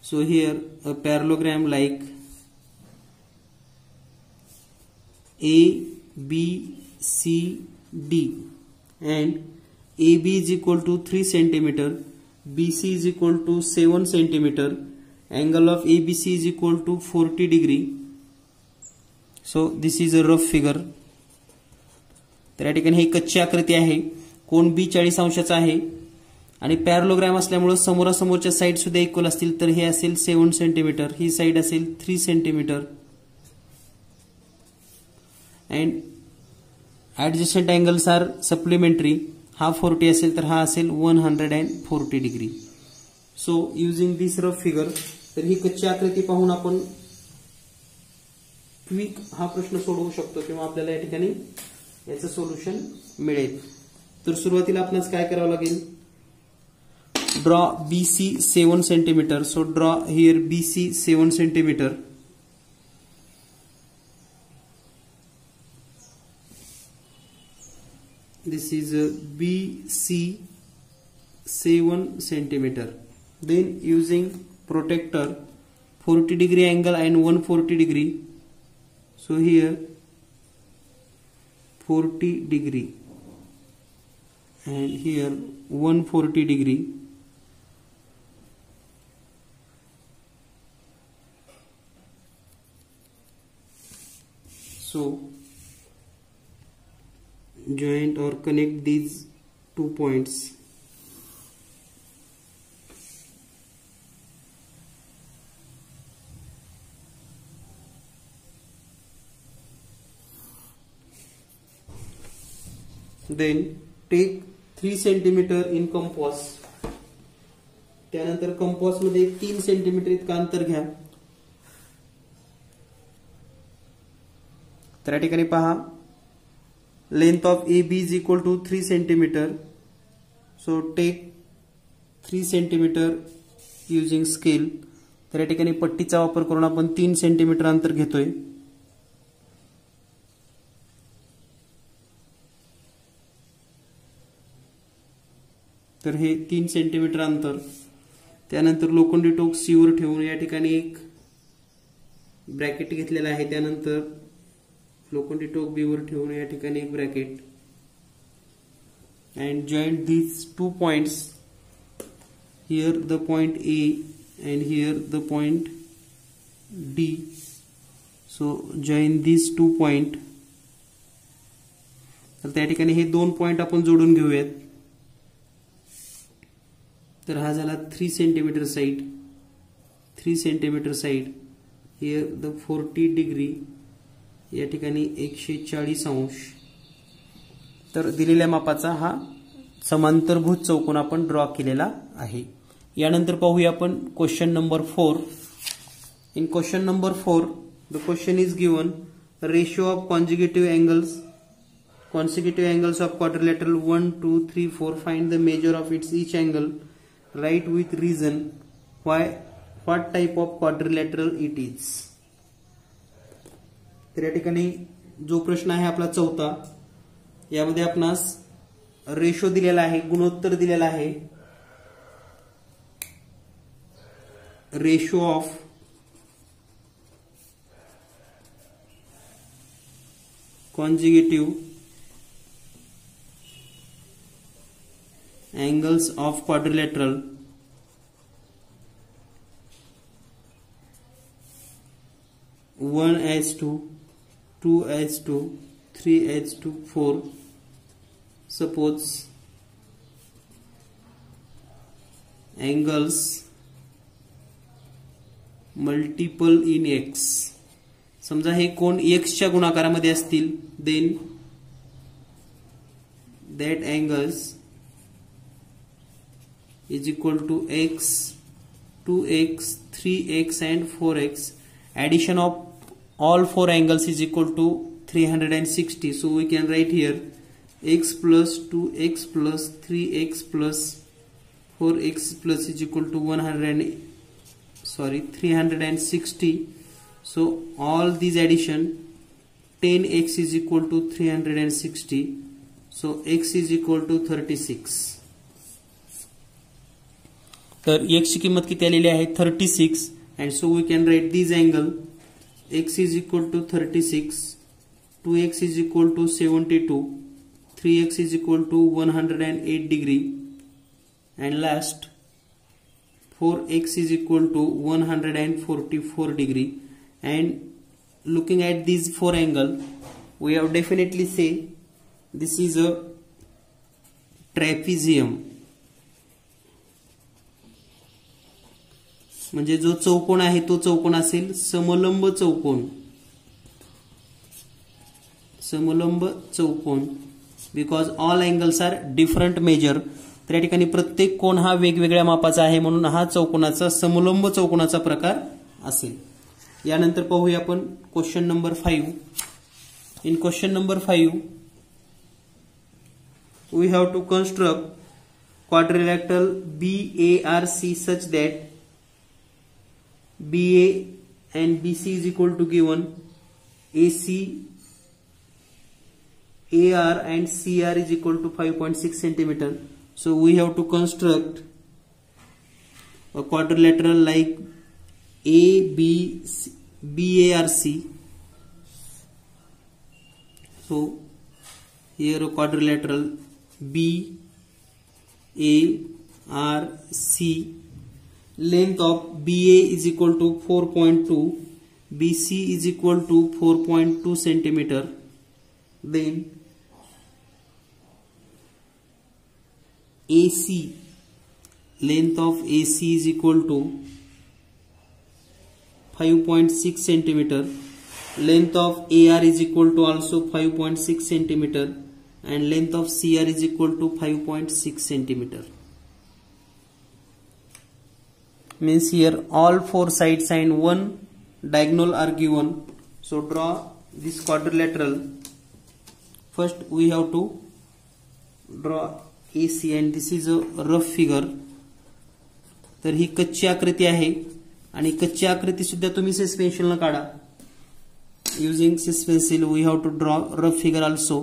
so here a parallelogram like A B C D and AB is equal to 3 cm BC is equal to 7 cm angle of ABC is equal to 40 degree So, this is a rough figure तर या ठिकाणी ही कच्ची आकृती आहे कोण बी चाळीस अंशाचा आहे आणि पॅरलोग्रॅम असल्यामुळं समोरासमोरच्या साईड सुद्धा इक्वल असतील तर हे असेल सेव्हन सेंटीमीटर ही साईड असेल three centimetre and adjacent angles are supplementary हा फोर्टी असेल तर हा असेल one hundred and forty degree so using this rough figure तर ही कच्ची आकृती पाहून आपण क्विक हा प्रश्न सोडवू शकतो किंवा आपल्याला या ठिकाणी याचं सोल्युशन मिळेल तर सुरुवातीला आपल्याला काय करावं लागेल draw BC 7 cm So draw here BC 7 cm This is BC 7 cm Then using protector 40 degree angle and 140 degree. So here 40 degree and here 140 degree so joint or connect these two points then take 3 cm in compass त्यानंतर compass मध्ये तीन centimetre इतका अंतर घ्या तर या ठिकाणी पहा length of A B is equal to three centimetre so take three centimetre using scale तर या ठिकाणी पट्टीचा वापर करून आपण तीन सेंटीमीटर अंतर घेतोय तर हे तीन सेंटीमीटर अंतर त्यानंतर लोखंडी टोक सीवर ठेवून या ठिकाणी एक ब्रॅकेट घेतलेला आहे त्यानंतर लोखंडी टोक बीवर ठेवून या ठिकाणी एक bracket and joint this two points here the point A and here the point D so join this two point तर त्या ठिकाणी हे दोन पॉइंट आपण जोडून घेऊयात तर हा झाला three centimetre side three centimetre side here the forty degree या ठिकाणी एकशे चाळीस अंश तर दिलेल्या मापाचा हा समांतरभूत चौकोन आपण ड्रॉ केलेला आहे यानंतर पाहूया आपण question number four in question number four the question is given ratio of consecutive angles consecutive angles of quadrilateral one two three four find the measure of its each angle write with reason why what type of quadrilateral it is तर या ठिकाणी जो प्रश्न आहे आपला चौथा यामध्ये आपणास रेशो दिलेला आहे गुणोत्तर दिलेला आहे ratio of consecutive angles of quadrilateral one is to two is to three is to four suppose angles multiple in x समजा हे कोण एक्सच्या गुणाकारामध्ये असतील then that angles is equal to x two x three x and four x addition of all four angles is equal to 360 so we can write here x plus 2x plus 3x plus 4x plus is equal to 100 sorry 360 so all these addition 10x is equal to 360 so x is equal to 36 तर ची किंमत किती आलेली आहे thirty six and so we can write this angle x is equal to 36, 2x is equal to 72, 3x is equal to 108 degree and last 4x is equal to 144 degree and looking at these four angle we have definitely say this is a trapezium म्हणजे जो चौकोन आहे तो चौकोन असेल समलंब चौकोन समलंब चौकोन because all angles are different measure तर या ठिकाणी प्रत्येक कोण हा वेगवेगळ्या मापाचा आहे म्हणून हा चौकोनाचा समलंब चौकोनाचा प्रकार असेल यानंतर पाहूया आपण question number five in question number five construct quadrilateral B A R C such that BA and BC is equal to given. AC, AR and CR is equal to 5.6 centimeter. So we have to construct a quadrilateral like ABC, BARC. So here a quadrilateral B A R C length of BA is equal to 4.2, BC is equal to 4.2 centimeter, then AC length of AC is equal to 5.6 centimeter, length of AR is equal to also 5.6 centimeter, and length of CR is equal to 5.6 centimeter. means here all four sides and one diagonal are given so draw this quadrilateral first we have to draw AC and this is a rough figure तर ही कच्ची आकृती आहे आणि कच्ची आकृती सुद्धा तुम्ही सस्पेन्शनला काढा using सस्पेन्सिल we have to draw rough figure also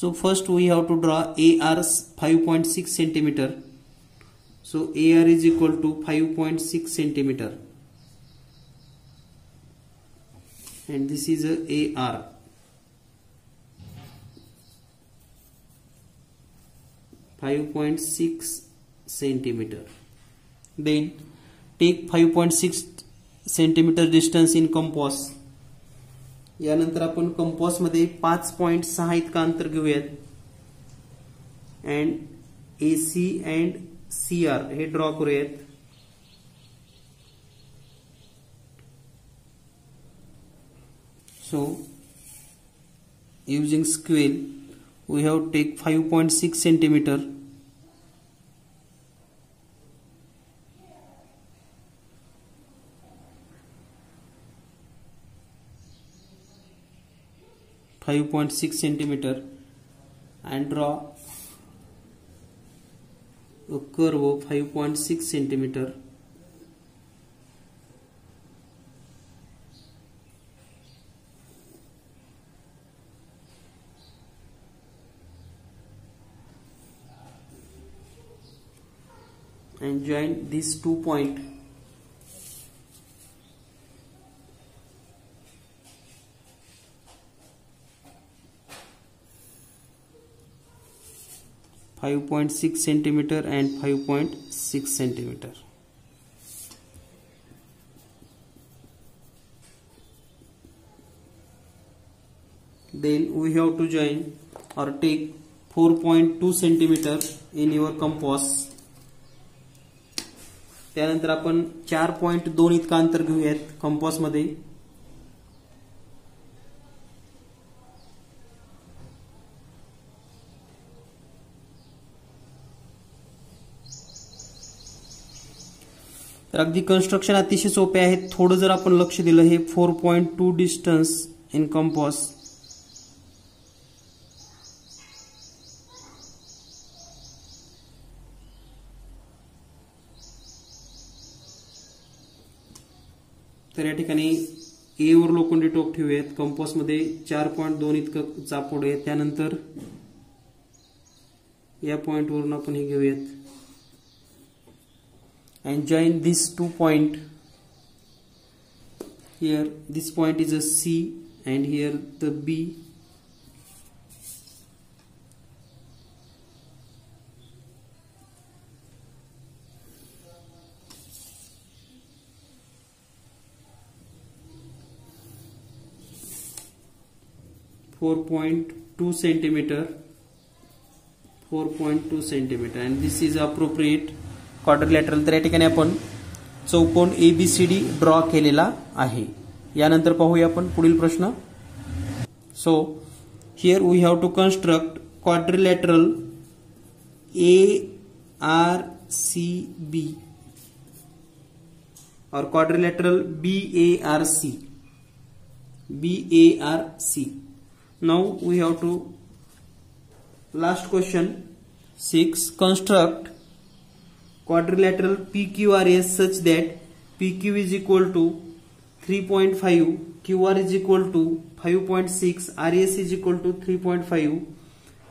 so first we have to draw A R five point six centimetre so A R is equal to five point six centimetre and this is a A R five six centimetre then take five point six centimetre distance in compass यानंतर आपण कंपॉसमध्ये पाच point सहा इतका अंतर घेऊयात and AC and C R हे draw करूयात so using scale we have take five point six centimetre five point six centimetre and draw curve of 5.6 centimeter and join these two point five six centimetre and five point six centimetre then to join to take four point two centimetre in your compass त्यानंतर आपण चार point दोन इतका अंतर घेऊयात कंपॉसमध्ये तर अगदी construction अतिशय सोपे आहे थोडं जर आपण लक्ष दिलं हे four point two distance in compass तर या ठिकाणी ए वर लोखंडी टोक ठेवूयात कंपॉसमध्ये चार पॉईंट दोन इतकं चापोड आहे त्यानंतर या वरून आपण हे घेऊयात and join this two point here this point is a C and here the B Four point two centimeter, four point two centimeter, and this is appropriate quadrilateral तर या ठिकाणी आपण चौकोन A B C D draw केलेला आहे यानंतर पाहूया आपण पुढील प्रश्न so here we have to construct quadrilateral A R C B or quadrilateral B A R C B A R C now we have to last question six construct quadrilateral PQRS such that PQ is equal to 3.5, QR is equal to 5.6, RS is equal to 3.5,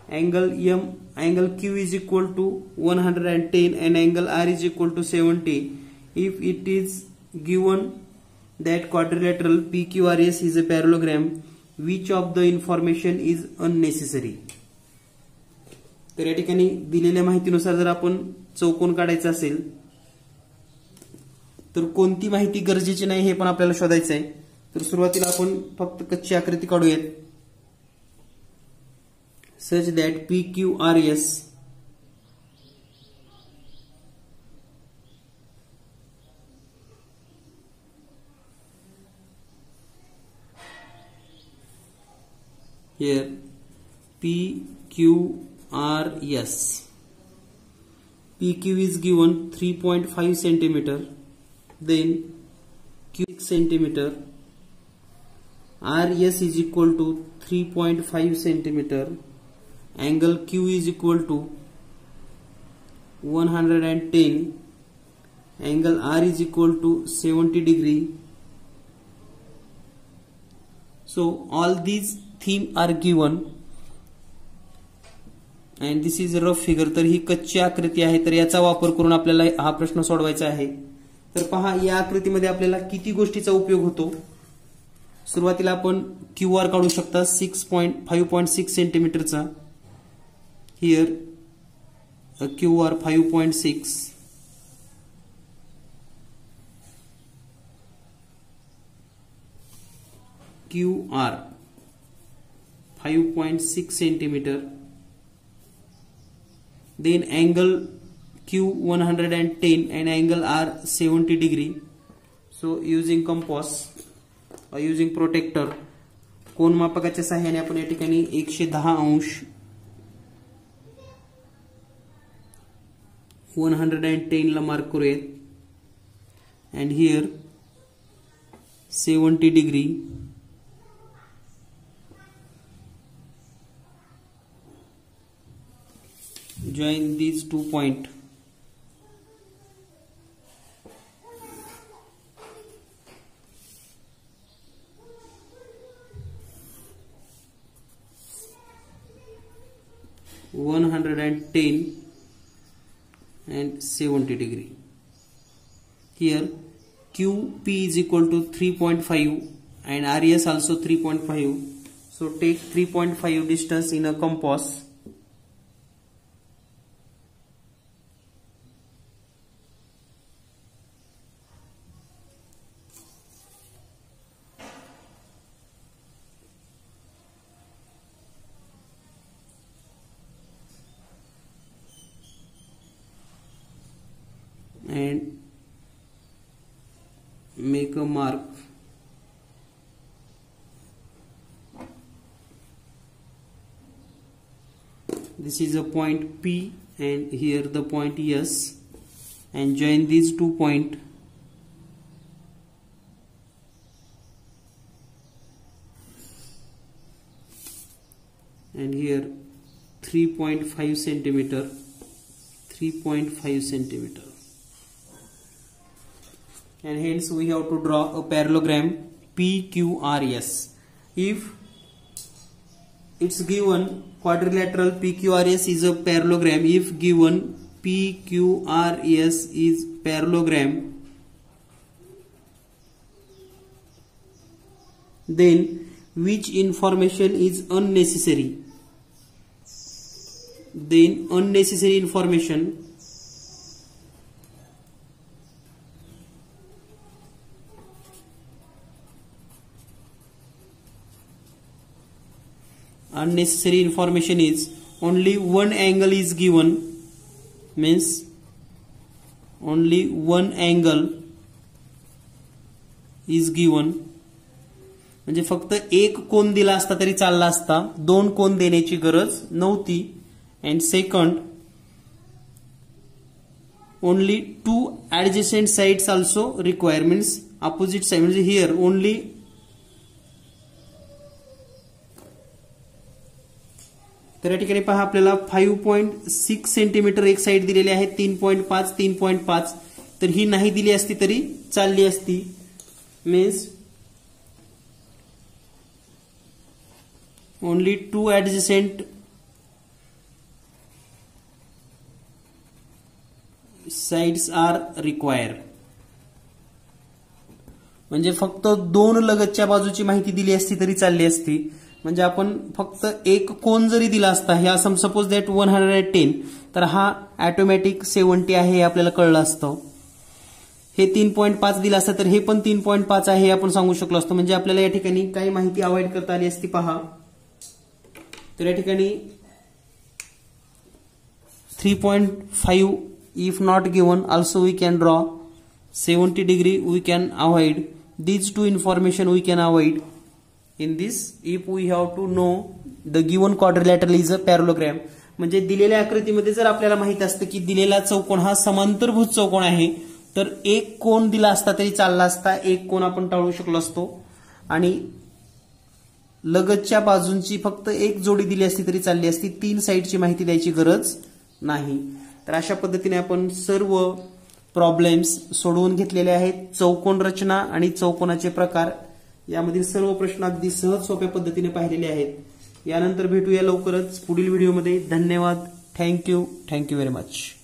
angle M, angle Q is equal to 110 and angle R is equal to 70 if it is given that quadrilateral PQRS is a parallelogram which of the information is unnecessary तर या ठिकाणी दिलेल्या माहितीनुसार जर आपण चौकोन काढायचा असेल तर कोणती माहिती गरजेची नाही हे पण आपल्याला शोधायचं आहे तर सुरुवातीला आपण फक्त कच्ची आकृती काढूयात such that P Q R S here P Q R S PQ is given 3.5 centimeter, then Q centimeter, RS is equal to 3.5 centimeter, angle Q is equal to 110, angle R is equal to 70 degree. So all these theme are given and this is rough figure तर ही कच्ची आकृती आहे तर याचा वापर करून आपल्याला हा प्रश्न सोडवायचा आहे तर पहा या आकृतीमध्ये आपल्याला किती गोष्टीचा उपयोग होतो सुरुवातीला आपण क्यू आर काढू शकता six point five point six सेंटीमीटरचा here Q R five point six Q R five point six centimetre then angle Q 110 and angle R 70 degree so using compass or using protector मापकाच्या सहाय्याने आपण या ठिकाणी एकशे दहा अंश वन हंड्रेड अँड टेनला mark करूयात and here seventy degree join these two point one hundred and ten and seventy degree. Here QP is equal to three point five and RS also three point five. So take three point five distance in a compass make a mark this is a point P and here the point S and join these two point and here 3.5 centimeter 3.5 centimeter and hence we have to draw a parallelogram PQRS if it's given quadrilateral PQRS is a parallelogram if given PQRS is parallelogram then which information is unnecessary then unnecessary information unnecessary information is only one angle is given means only one angle is given म्हणजे फक्त एक कोण दिला असता तरी चालला असता दोन कोण देण्याची गरज नव्हती and second only two adjacent sides also requirements opposite side म्हणजे हिअर ओनली तर या ठिकाणी पहा आपल्याला फाईव्ह पॉईंट सिक्स सेंटीमीटर एक साईड दिलेली आहे तीन पॉईंट पाच तीन पॉईंट पाच तर ही नाही दिली असती तरी चालली असती means only two adjacent sides are require म्हणजे फक्त दोन लगतच्या बाजूची माहिती दिली असती तरी चालली असती म्हणजे आपण फक्त एक कोन जरी दिला असता हे असं suppose that one hundred ten तर हा ऍटोमॅटिक सेवन्टी आहे हे आपल्याला कळलं असतं हे तीन पॉईंट पाच दिलं असतं तर हे पण तीन पॉईंट पाच आहे हे आपण सांगू शकलो असतो म्हणजे आपल्याला या ठिकाणी काही माहिती अवॉइड करता आली असती पहा तर या ठिकाणी three point five if not given also we can draw seventy degree we can avoid these two information we can avoid in this if we have to know the given quadrilateral is a parallelogram म्हणजे दिलेल्या आकृतीमध्ये जर आपल्याला माहित असतं की दिलेला चौकोन हा समांतरभूत चौकोन आहे तर एक कोण दिला असता तरी चालला असता एक कोण आपण टाळू शकलो असतो आणि लगतच्या बाजूंची फक्त एक जोडी दिली असती तरी चालली असती तीन साईडची माहिती द्यायची गरज नाही तर अशा पद्धतीने आपण सर्व प्रॉब्लेम्स सोडवून घेतलेले आहेत चौकोन रचना आणि चौकोनाचे प्रकार यामधील सर्व प्रश्न अगदी सहज सोप्या पद्धतीने पाहिलेले आहेत यानंतर भेटूया लवकरच पुढील व्हिडिओमध्ये धन्यवाद थँक्यू थँक्यू व्हेरी मच